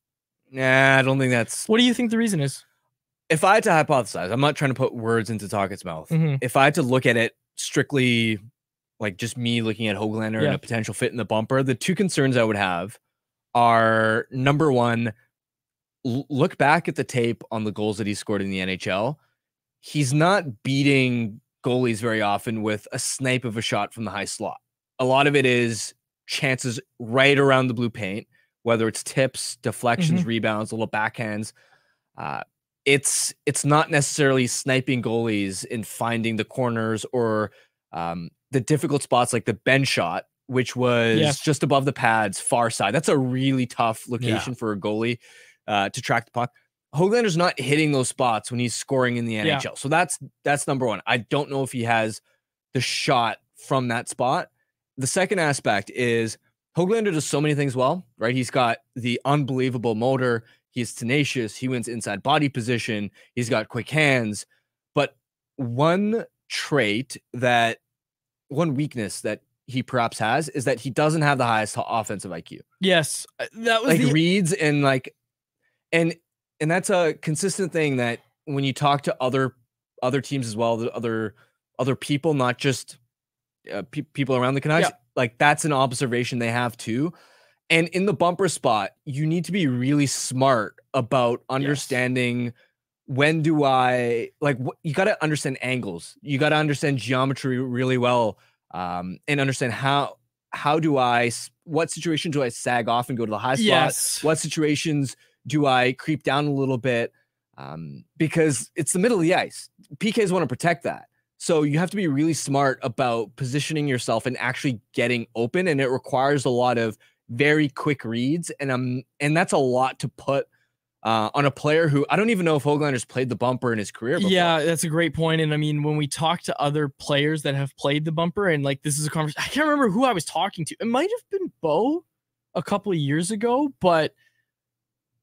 Nah, I don't think that's. What do you think the reason is? If I had to hypothesize, I'm not trying to put words into Tocchet's mouth. Mhm. If I had to look at it strictly, like just me looking at Hoglander Yeah. and a potential fit in the bumper, the two concerns I would have are number one, look back at the tape on the goals that he scored in the NHL. He's not beating goalies very often with a snipe of a shot from the high slot. A lot of it is chances right around the blue paint, whether it's tips, deflections, rebounds, little backhands. Uh, it's it's not necessarily sniping goalies and finding the corners or um, the difficult spots like the Benn shot, which was just above the pads, far side. That's a really tough location for a goalie uh, to track the puck. Hoglander's not hitting those spots when he's scoring in the Yeah. NHL. So that's that's number one. I don't know if he has the shot from that spot. The second aspect is Hoglander does so many things well, right? He's got the unbelievable motor. He's tenacious. He wins inside body position. He's got quick hands. But one trait that, one weakness that he perhaps has is that he doesn't have the highest offensive IQ. Yes, uh, that was Like the, reads and like, and and that's a consistent thing that when you talk to other other teams as well, the other other people, not just uh, pe- people around the Canucks, Yeah. like that's an observation they have too. And in the bumper spot, you need to be really smart about understanding when do I like wh- you got to understand angles. You got to understand geometry really well um and understand how how do I what situation do I sag off and go to the high spot? yes. What situations do I creep down a little bit? Um, because it's the middle of the ice. PKs want to protect that. So you have to be really smart about positioning yourself and actually getting open. And it requires a lot of very quick reads. And um, and that's a lot to put uh, on a player who I don't even know if Hoglander's played the bumper in his career. Before. Yeah, that's a great point. And I mean, when we talk to other players that have played the bumper, and like this is a conversation, I can't remember who I was talking to. It might have been Bo a couple of years ago, but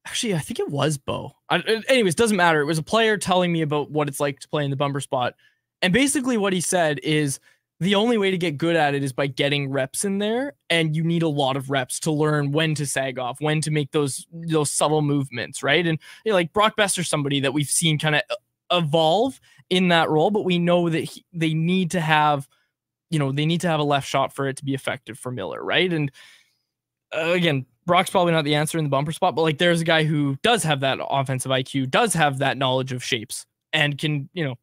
actually, I think it was Bo. I, anyways, doesn't matter. It was a player telling me about what it's like to play in the bumper spot. And basically, what he said is the only way to get good at it is by getting reps in there, and you need a lot of reps to learn when to sag off, when to make those those subtle movements, right? And you know, like Brock Boeser's somebody that we've seen kind of evolve in that role, but we know that he, they need to have, you know, they need to have a left shot for it to be effective for Miller, right? And uh, again, Brock's probably not the answer in the bumper spot, but like there's a guy who does have that offensive IQ, does have that knowledge of shapes, and can, you know,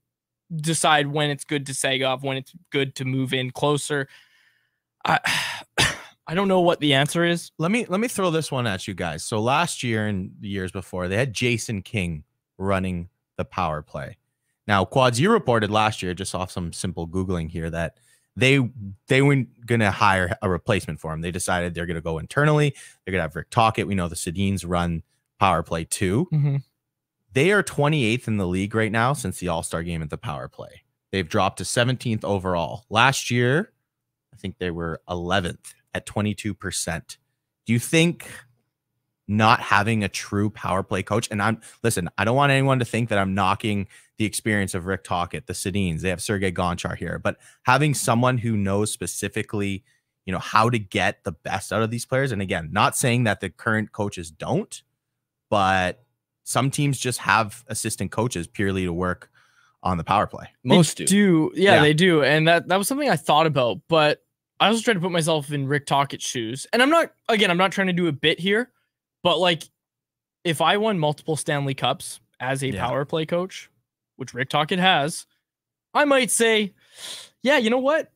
decide when it's good to sag off, when it's good to move in closer. I [sighs] I don't know what the answer is. let me let me throw this one at you guys. So last year and the years before, they had Jason King running the power play. Now, Quads, you reported last year, just off some simple googling here, that they they weren't gonna hire a replacement for him. They decided they're gonna go internally. They're gonna have Rick Tocchet. We know the Sedins run power play too. Mhm. They are 28th in the league right now since the All Star game at the power play. They've dropped to 17th overall. Last year, I think they were 11th at 22%. Do you think not having a true power play coach, and I'm listen, I don't want anyone to think that I'm knocking the experience of Rick Tocchet, the Sedins, they have Sergei Gonchar here, but having someone who knows specifically, you know, how to get the best out of these players. And again, not saying that the current coaches don't, but some teams just have assistant coaches purely to work on the power play. Most they do. Yeah, Yeah. they do. And that that was something I thought about, but I also tried to put myself in Rick Tocchet's shoes. And I'm not again, I'm not trying to do a bit here, but like if I won multiple Stanley Cups as a Yeah. power play coach, which Rick Tocchet has, I might say, yeah, you know what?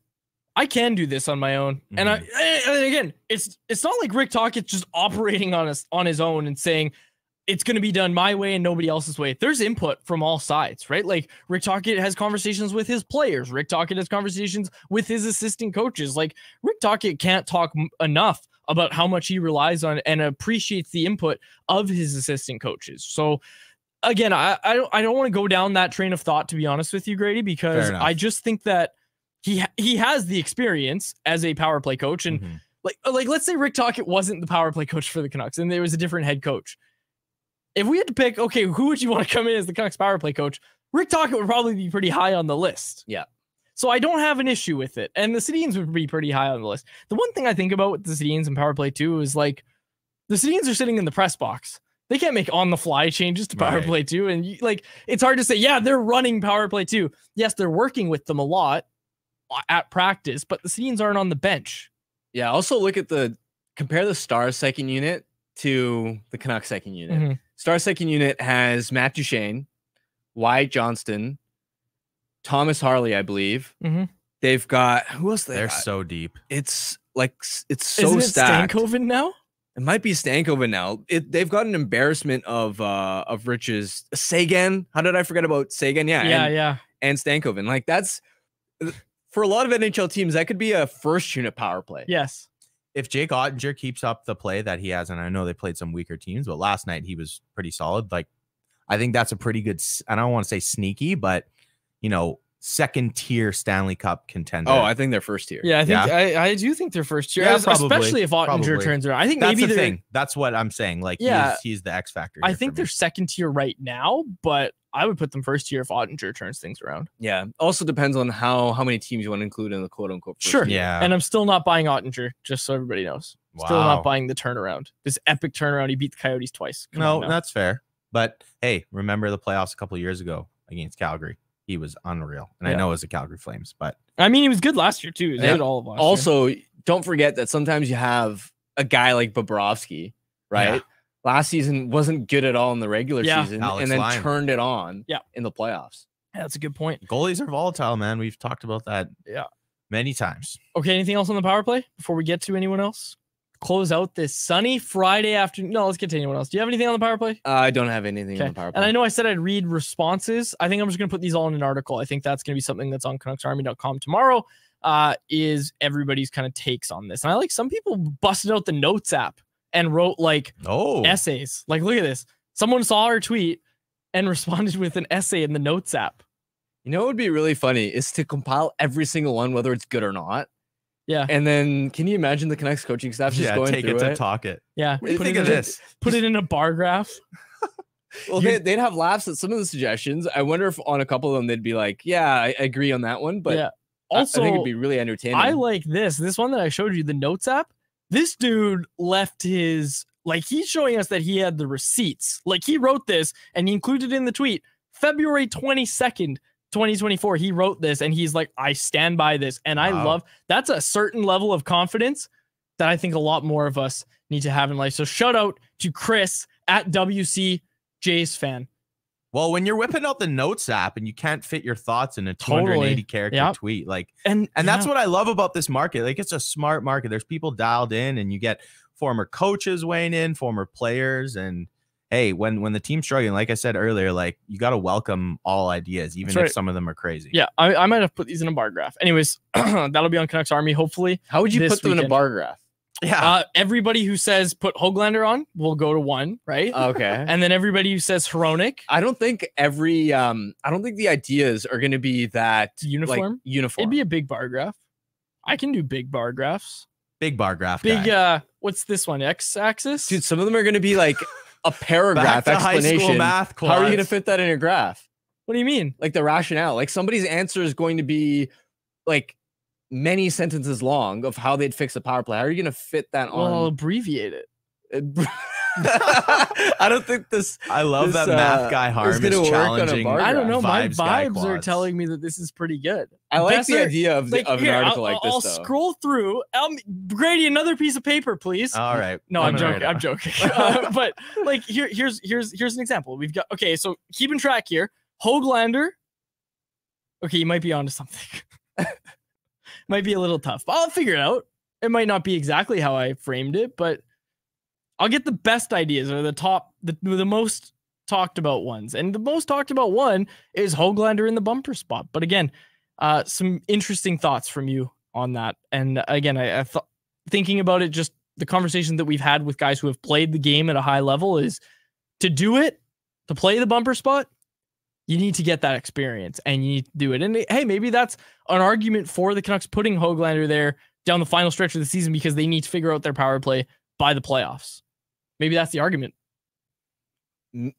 I can do this on my own. And I mm-hmm. eh, and again, it's it's not like Rick Tocchet's just [laughs] operating on us on his own and saying it's going to be done my way and nobody else's way. There's input from all sides, right? Like Rick Tocchet has conversations with his players. Rick Tocchet has conversations with his assistant coaches. Like Rick Tocchet can't talk enough about how much he relies on and appreciates the input of his assistant coaches. So again, I I don't I don't want to go down that train of thought to be honest with you, Grady, because I just think that he he has the experience as a power play coach and Mhm. like like let's say Rick Tocchet wasn't the power play coach for the Canucks and there was a different head coach. If we had to pick, okay, who would you want to come in as the Canucks power play coach? Rick Tocchet would probably be pretty high on the list. Yeah. So I don't have an issue with it. And the Sedins would be pretty high on the list. The one thing I think about with the Sedins and power play too is like the Sedins are sitting in the press box. They can't make on the fly changes to power Right. play two. And you, like it's hard to say, yeah, they're running power play two. Yes, they're working with them a lot at practice, but the Sedins aren't on the bench. Yeah. Also, look at the compare the Stars second unit to the Canucks second unit. Mhm. Star second unit has Matt Duchene, Wyatt Johnston, Thomas Harley, I believe. Mhm. They've got who else? They They're got? so deep. it's like it's so Isn't it stacked. Stankoven now? It might be Stankoven now. It, they've got an embarrassment of uh of riches. Seguin. How did I forget about Seguin? Yeah, Yeah, and, yeah. and Stankoven. Like that's for a lot of NHL teams, that could be a first unit power play. Yes. If Jake Oettinger keeps up the play that he has, and I know they played some weaker teams, but last night he was pretty solid. Like, I think that's a pretty good. I don't want to say sneaky, but you know, second tier Stanley Cup contender. Oh, I think they're first tier. Yeah, I think I, I do think they're first tier, Yeah, as- probably, especially if Oettinger probably. turns around. I think that's maybe the thing. That's what I'm saying. Like, Yeah. he's, he's the X factor. I think they're second tier right now, but I would put them first tier if Oettinger turns things around. Yeah. Also depends on how how many teams you want to include in the quote unquote. Sure. tier. Yeah. And I'm still not buying Oettinger, just so everybody knows. Still not buying the turnaround. This epic turnaround. He beat the Coyotes twice. Come no, that's fair. But hey, remember the playoffs a couple years ago against Calgary? He was unreal, and I know it was the Calgary Flames, but I mean, he was good last year too. He was Yeah. good all of last year. Also, don't forget that sometimes you have a guy like Bobrovsky, right? Yeah. Last season wasn't good at all in the regular Yeah. season Alex and then Lyon. turned it on Yeah. in the playoffs. Yeah, that's a good point. goalies are volatile, man. We've talked about that, Yeah. many times. Okay, anything else on the power play before we get to anyone else? Close out this sunny Friday afternoon. No, let's get to anyone else. Do you have anything on the power play? I don't have anything Okay. on the power play. And I know I said I'd read responses. I think I'm just going to put these all in an article. I think that's going to be something that's on CanucksArmy.com tomorrow. Uh, is everybody's kind of takes on this? And I like some people busted out the notes app and wrote like Oh, essays. Like, look at this. Someone saw our tweet and [laughs] responded with an essay in the notes app. You know what would be really funny is to compile every single one, whether it's good or not. Yeah. And then can you imagine the Canucks coaching staff just yeah. going Take through it it? to talk it. Yeah. What do you put think it of in a- this? Put it in a bar graph. [laughs] Well, You- they, they'd have laughs at some of the suggestions. I wonder if on a couple of them they'd be like, "Yeah, I I agree on that one," but yeah. I- Also, I think it'd be really entertaining. I like this. This one that I showed you, the notes app. This dude left his like he's showing us that he had the receipts. Like he wrote this and he included in the tweet February 22nd, 2024. He wrote this and he's like, I stand by this. And I Wow. love that's a certain level of confidence that I think a lot more of us need to have in life. So shout out to Chris at WC Jays fan. Well, when you're whipping out the notes app and you can't fit your thoughts in a 280 Totally. character Yep. tweet, like, And and that's yeah. what I love about this market. Like, it's a smart market. There's people dialed in, and you get former coaches weighing in, former players, and hey, when when the team's struggling, like I said earlier, like you got to welcome all ideas, even That's if some of them are crazy. Yeah, I, I might have put these in a bar graph. Anyways, [clears throat] that'll be on Canucks Army. Hopefully, How would you put them in a bar graph? Yeah. uh, everybody who says put Hoglander on will go to one, right? [laughs] Okay. and then everybody who says Hronek I don't think every um I don't think the ideas are going to be that like, uniform. uniform. It'd be a big bar graph. I can do big bar graphs. Big bar graph. Big guy. uh what's this one? X axis? Dude, some of them are going to be like a [laughs] paragraph to high school explanation. math How are you going to quads. fit that in a graph? what do you mean? Like the rationale. Like somebody's answer is going to be like many sentences long of how they'd fix a power play. How are you going to fit that on? Well, I'll abbreviate it. [laughs] I don't think this [laughs] I love this, that math uh, guy Harm gonna is work on a challenging. bar I don't know. My Vibes guy vibes are telling me that this is pretty good. I like the idea of, the, Like, of here, an article I'll, like this I'll though. scroll through. Um, Grady, another piece of paper, please. All right. No, I'm Coming joking. right I'm up. joking. [laughs] Uh, but like here, here's here's here's an example. We've got okay, so keeping track here. Hoglander. Okay, you might be onto something. Might be a little tough, but I'll figure it out. It might not be exactly how I framed it, but I'll get the best ideas or the top, the the most talked about ones. And the most talked about one is Hoglander in the bumper spot. But again, uh, some interesting thoughts from you on that. And again, I, I thought thinking about it, just the conversation that we've had with guys who have played the game at a high level is to do it, to play the bumper spot, you need to get that experience and you need to do it. And hey, maybe that's an argument for the Canucks putting Hoglander there down the final stretch of the season because they need to figure out their power play by the playoffs. Maybe that's the argument.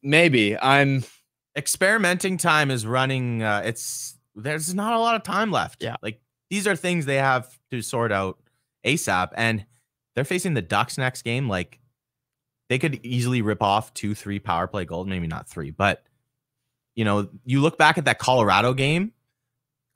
Maybe I'm experimenting time is running uh it's there's not a lot of time left Yeah. like these are things they have to sort out asap and they're facing the ducks next game like they could easily rip off two three power play goals maybe not three but you know you look back at that colorado game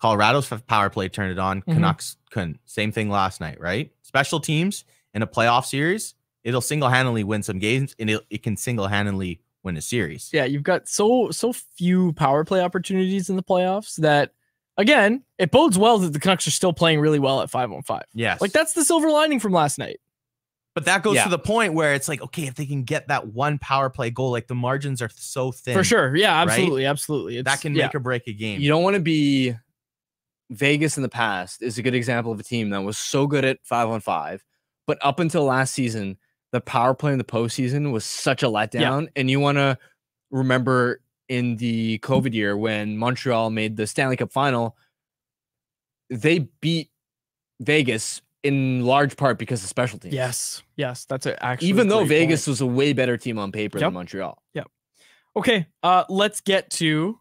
colorado's power play turned it on Mhm. canucks couldn't same thing last night right special teams in a playoff series it'll single-handedly win some games and it, it can single-handedly win a series Yeah, you've got so so few power play opportunities in the playoffs that again, it bodes well that the Canucks are still playing really well at 5 on 5. yes Like that's the silver lining from last night. But that goes Yeah. to the point where it's like, okay, if they can get that one power play goal, like the margins are so thin. For sure. Yeah, right? absolutely. Absolutely. It's, That can yeah. make or break a game. you don't want to be Vegas in the past is a good example of a team that was so good at five on five, but up until last season, the power play in the postseason was such a letdown. And you want to remember in the COVID year when Montreal made the Stanley Cup final, they beat Vegas in large part because of special teams. Yes. Yes. That's a, actually Even though Vegas point. was a way better team on paper Yep. than Montreal. Yep. Okay, uh, let's get to.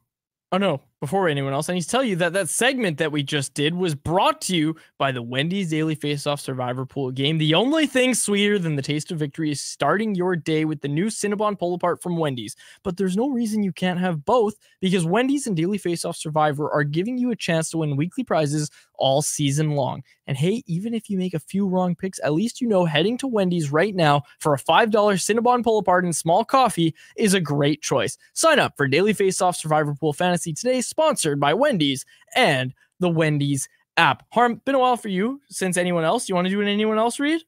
Oh no! Before anyone else, I need to tell you that that segment that we just did was brought to you by the Wendy's Daily Faceoff Survivor Pool game. The only thing sweeter than the taste of victory is starting your day with the new Cinnabon pull apart from Wendy's. But there's no reason you can't have both because Wendy's and Daily Faceoff Survivor are giving you a chance to win weekly prizes all season long. And hey, even if you make a few wrong picks, at least you know heading to Wendy's right now for a $5 Cinnabon pull apart and small coffee is a great choice. Sign up for Daily Face Off Survivor Pool Fantasy today, sponsored by Wendy's and the Wendy's app. Harm, been a while for you since anyone else. You want to do an anyone else read?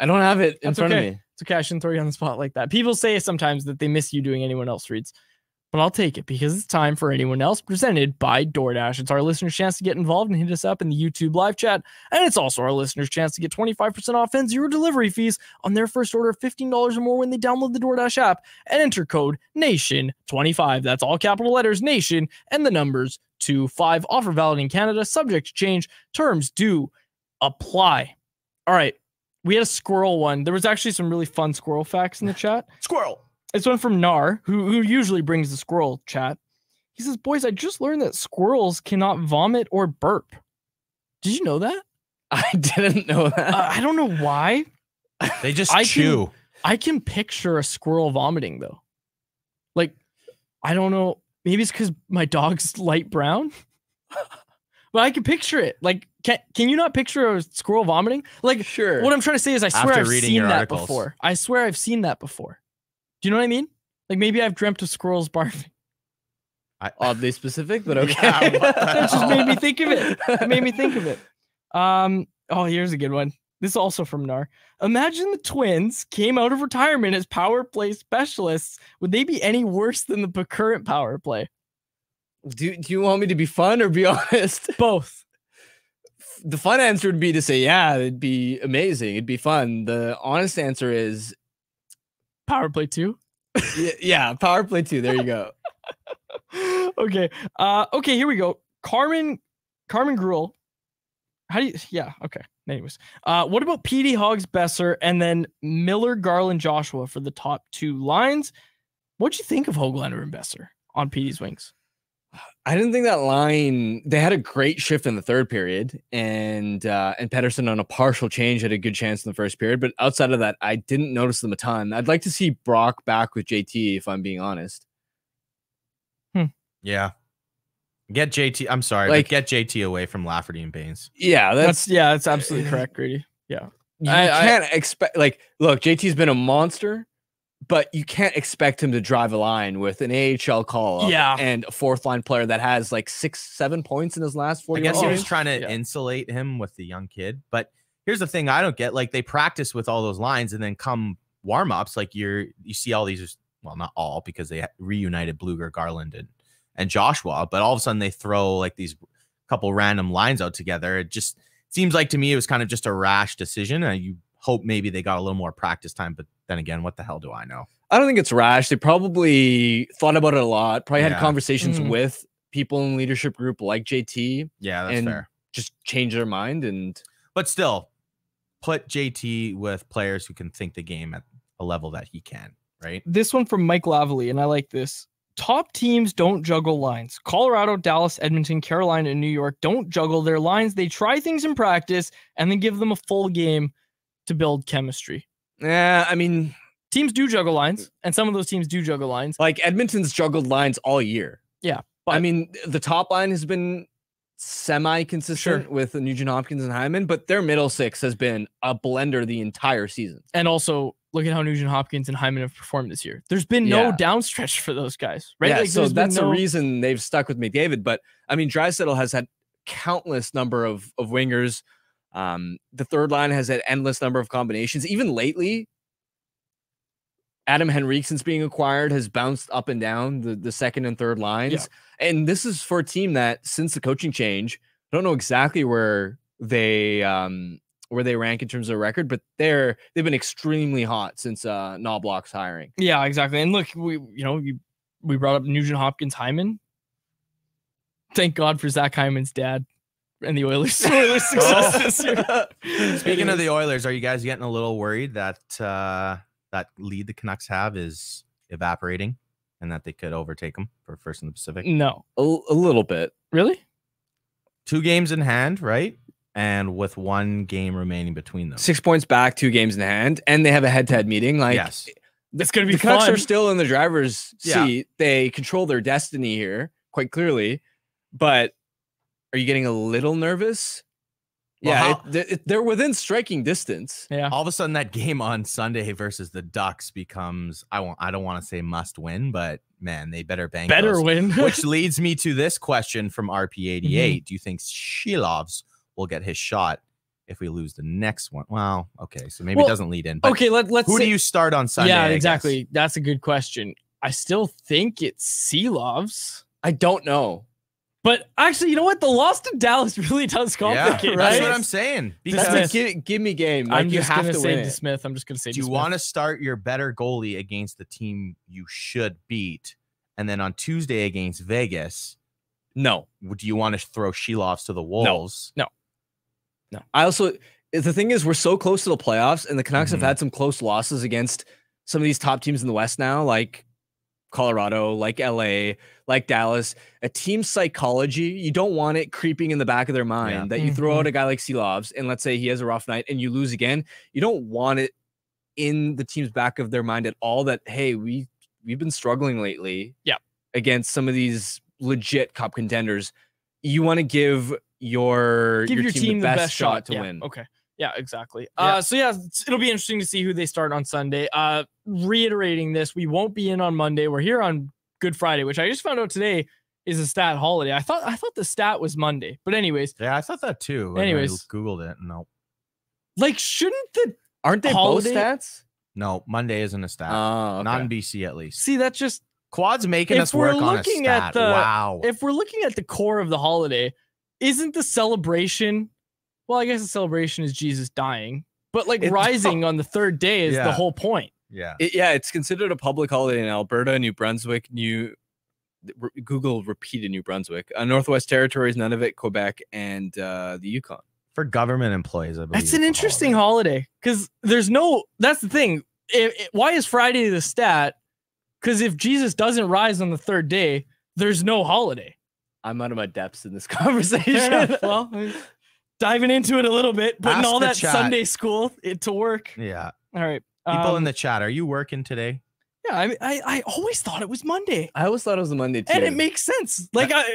I don't have it in That's front okay. of me. It's okay. I shouldn't throw you on the spot like that. People say sometimes that they miss you doing anyone else reads, but I'll take it because it's time for anyone else presented by DoorDash. It's our listeners' chance to get involved and hit us up in the YouTube live chat. And it's also our listeners' chance to get 25% off and zero delivery fees on their first order of $15 or more when they download the DoorDash app and enter code NATION25. That's all capital letters NATION and the numbers 25. Offer valid in Canada, subject to change. Terms do apply. All right. We had a squirrel one. There was actually some really fun squirrel facts in the [laughs] chat. Squirrel. It's one from Nar, who, who usually brings the squirrel chat. He says, Boys, I just learned that squirrels cannot vomit or burp. Did you know that? [laughs] I didn't know that. Uh, I don't know why. They just I can- chew. I can picture a squirrel vomiting though. Like, I don't know. Maybe it's because my dog's light brown. [laughs] but I can picture it. Like, can can you not picture a squirrel vomiting? Like, sure. what I'm trying to say is, I swear After I've seen that articles. before. I swear I've seen that before. Do you know what I mean? Like maybe I've dreamt of squirrels barfing. I, Oddly specific, but [laughs] okay. Yeah, That just made me think of it. It made me think of it. Um. Oh, here's a good one. This is also from Nar. Imagine the Twins came out of retirement as power play specialists. Would they be any worse than the current power play? Do, do you want me to be fun or be [laughs] honest? Both. The fun answer would be to say, yeah, it'd be amazing. It'd be fun. The honest answer is, Power play two. yeah, power play two. There you go. [laughs] okay. Uh okay, here we go. Carmen Carmen Gruel. How do you yeah, okay. Anyways. Uh what about PD Hogs Boeser and then Miller, Garland, Joshua for the top two lines? What'd you think of Hoglander and Boeser on PD's wings? I didn't think that line. They had a great shift in the third period, and uh, and Pettersson on a partial change had a good chance in the first period. But outside of that, I didn't notice them a ton. I'd like to see Brock back with JT, if I'm being honest. Yeah. Get JT. I'm sorry, Like- but get JT away from Lafferty and Bains. Yeah, That's, that's, yeah, that's absolutely [sighs] correct, Grady. Yeah. you I- I- can't expect. Like, look, JT's been a monster, but you can't expect him to drive a line with an AHL call up Yeah. and a fourth line player that has like six, seven points in his last four. I forty. guess he was trying to yeah. insulate him with the young kid. But here's the thing I don't get. Like they practice with all those lines and then come warm ups, like you're you see all these well, not all because they reunited Blueger, Garland, and and Joshua, but all of a sudden they throw like these couple random lines out together. It just seems like to me it was kind of just a rash decision. And you hope maybe they got a little more practice time, but then again, what the hell do I know? I don't think it's rash. They probably thought about it a lot. Probably had conversations Mhm. with people in leadership group like JT, Yeah, that's And- fair. just change their mind. And But still, put JT with players who can think the game at a level that he can, right? This one from Mike Lavalley, and I like this. Top teams don't juggle lines. Colorado, Dallas, Edmonton, Carolina, and New York don't juggle their lines. They try things in practice and then give them a full game to build chemistry. yeah, I mean, Teams do juggle lines, and some of those teams do juggle lines. like Edmonton's juggled lines all year. Yeah, I mean, the top line has been semi consistent with Nugent Hopkins and Hyman, but their middle six has been a blender the entire season. And also, look at how Nugent Hopkins and Hyman have performed this year. There's been no Yeah. downstretch for those guys, right? Yeah, Like, so that's no- the reason they've stuck with McDavid. But I mean, Draisaitl has had countless number of of wingers. Um, the third line has an endless number of combinations. Even lately, Adam Henrique, since being acquired, has bounced up and down the, the second and third lines. And this is for a team that since the coaching change, I don't know exactly where they um where they rank in terms of record, but they're they've been extremely hot since uh Knoblauch's hiring. Yeah, exactly. And look, we you know you we brought up Nugent Hopkins Hyman. Thank God for Zach Hyman's dad and the Oilers. [laughs] Oilers success Oh. this year. [laughs] Speaking of the Oilers, are you guys getting a little worried that uh, that lead the Canucks have is evaporating and that they could overtake them for first in the Pacific? no, a, a little bit. really? Two games in hand, right? And with one game remaining between them. Six points back, two games in hand, and they have a head-to-head meeting. Like yes. It's gonna be the Canucks fun. are still in the driver's Yeah. seat. They control their destiny here quite clearly. But are you getting a little nervous? Well, yeah, how- it- th- it- they're within striking distance. yeah. All of a sudden, that game on Sunday versus the Ducks becomes I won't I don't want to say must win, but man, they better bank Better those. win. [laughs] Which leads me to this question from RP88. Mm-hmm. Do you think Silovs will get his shot if we lose the next one? Well, okay, so maybe Well, it doesn't lead in. But okay, let, let's who say- do you start on Sunday? yeah, exactly. That's a good question. I still think it's Silovs. I don't know. But actually, you know what? The loss to Dallas [laughs] really does Yeah, complicate, that's right? what I'm saying. Because it. give, give me game. Like, I'm you just have gonna to say win to. Smith. I'm just gonna say do you want to start your better goalie against the team you should beat, and then on Tuesday against Vegas, No, do you want to throw Silovs to the wolves? No. no. No. I also the thing is we're so close to the playoffs, and the Canucks Mhm. have had some close losses against some of these top teams in the West now, like Colorado, like LA, like Dallas. A team psychology, you don't want it creeping in the back of their mind Yeah. that you throw out a mm-hmm. guy like Silovs, and let's say he has a rough night and you lose again. You don't want it in the team's back of their mind at all that hey, we we've been struggling lately. Yeah. Against some of these legit cup contenders. You want to give your give your, team, the best, shot, to Yeah, win. Okay. Yeah, exactly. Yeah. Uh, so yeah, it'll be interesting to see who they start on Sunday. Uh, reiterating this, we won't be in on Monday. We're here on Good Friday, which I just found out today is a stat holiday. I thought I thought the stat was Monday, but anyways, Yeah, I thought that too. when I Anyways. googled it. No, Like, shouldn't the Aren't they Holiday- both stats? No, Monday isn't a stat. Oh, Not in. BC at least. see that just Quad's making If us we're work on a looking at stat. the- wow. if we're looking at the core of the holiday, isn't the celebration? Well, I guess the celebration is Jesus dying, but like It's- [laughs] rising on the third day is the whole point. yeah. It- yeah, it's considered a public holiday in Alberta, New Brunswick, New r- Google repeated New Brunswick, uh, Northwest Territories, Nunavut, Quebec, and uh, the Yukon. For government employees, I believe. That's it's an interesting holiday. holiday because there's no. That's the thing. It- it- why is Friday the stat? Because if Jesus doesn't rise on the third day, there's no holiday. I'm out of my depths in this [laughs] conversation. well, [laughs] I mean, diving into it a little bit, putting Ask all that chat. Sunday school it to work. Yeah. All right. People in um, the chat, are you working today? Yeah, I, I I always thought it was Monday, I always thought it was a Monday too. and it makes sense. Like I, Like,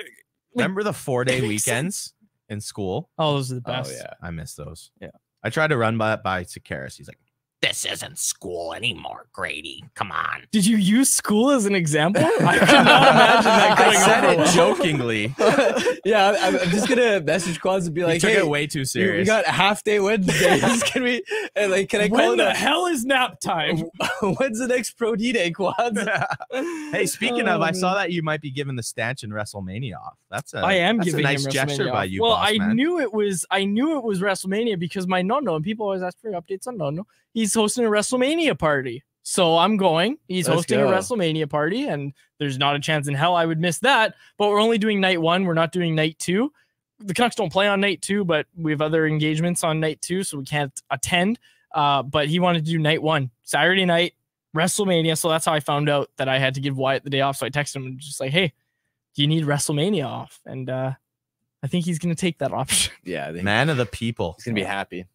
Remember the four day [laughs] it makes weekends in school? oh, those are the best. oh best. yeah. I miss those. Yeah. I tried to run by by Sekeres. He's like, this isn't school anymore, Grady. Come on. Did you use school as an example? [laughs] I cannot imagine that I going said it well. jokingly. [laughs] yeah, I'm, I'm just gonna message Quads and be You like, took "Hey, it way too we- we serious. got half day Wednesdays. [laughs] can we? And like, can I call When it? the a- hell is nap time? When's the next Pro D Day, Quads? hey, speaking of, Oh, I um, saw that you might be giving the stanch in WrestleMania off. That's a I am that's giving a nice gesture WrestleMania by off. you, Well, boss I man. knew it was I knew it was WrestleMania because my no and people always ask for updates on no He's hosting a WrestleMania party. So I'm going. He's Let's hosting a. WrestleMania party, and there's not a chance in hell I would miss that. But we're only doing night one. We're not doing night two. The Canucks don't play on night two, but we have other engagements on night two, so we can't attend. Uh, but he wanted to do night one, Saturday night, WrestleMania. So that's how I found out that I had to give Wyatt the day off. So I texted him and just like, hey, do you need WrestleMania off? And uh, I think he's gonna take that option. Yeah, Man of the people. he's gonna be happy.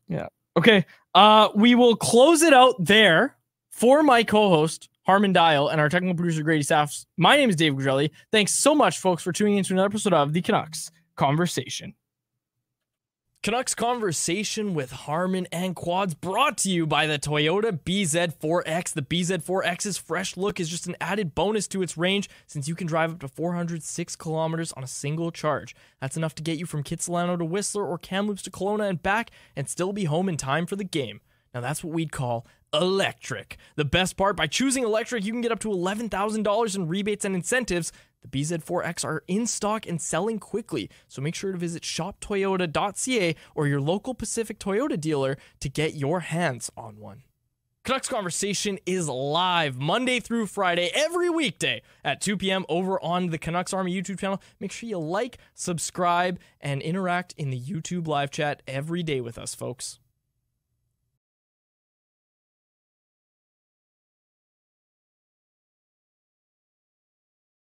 Okay. Uh, we will close it out there for my co-host Harman Dayal and our technical producer Grady Staffs. My name is Dave Quadrelli. Thanks so much, folks, for tuning into another episode of the Canucks Conversation. Canucks Conversation with Harman and Quads brought to you by the Toyota BZ4X. The BZ4X's fresh look is just an added bonus to its range since you can drive up to 406 kilometers on a single charge. That's enough to get you from Kitsilano to Whistler or Kamloops to Kelowna and back and still be home in time for the game. Now that's what we'd call electric. The best part, by choosing electric, you can get up to $11,000 in rebates and incentives. The BZ4X are in stock and selling quickly, so make sure to visit shoptoyota.ca or your local Pacific Toyota dealer to get your hands on one. Canucks Conversation is live Monday through Friday, every weekday at 2 p.m. over on the Canucks Army YouTube channel. Make sure you like, subscribe, and interact in the YouTube live chat every day with us, folks.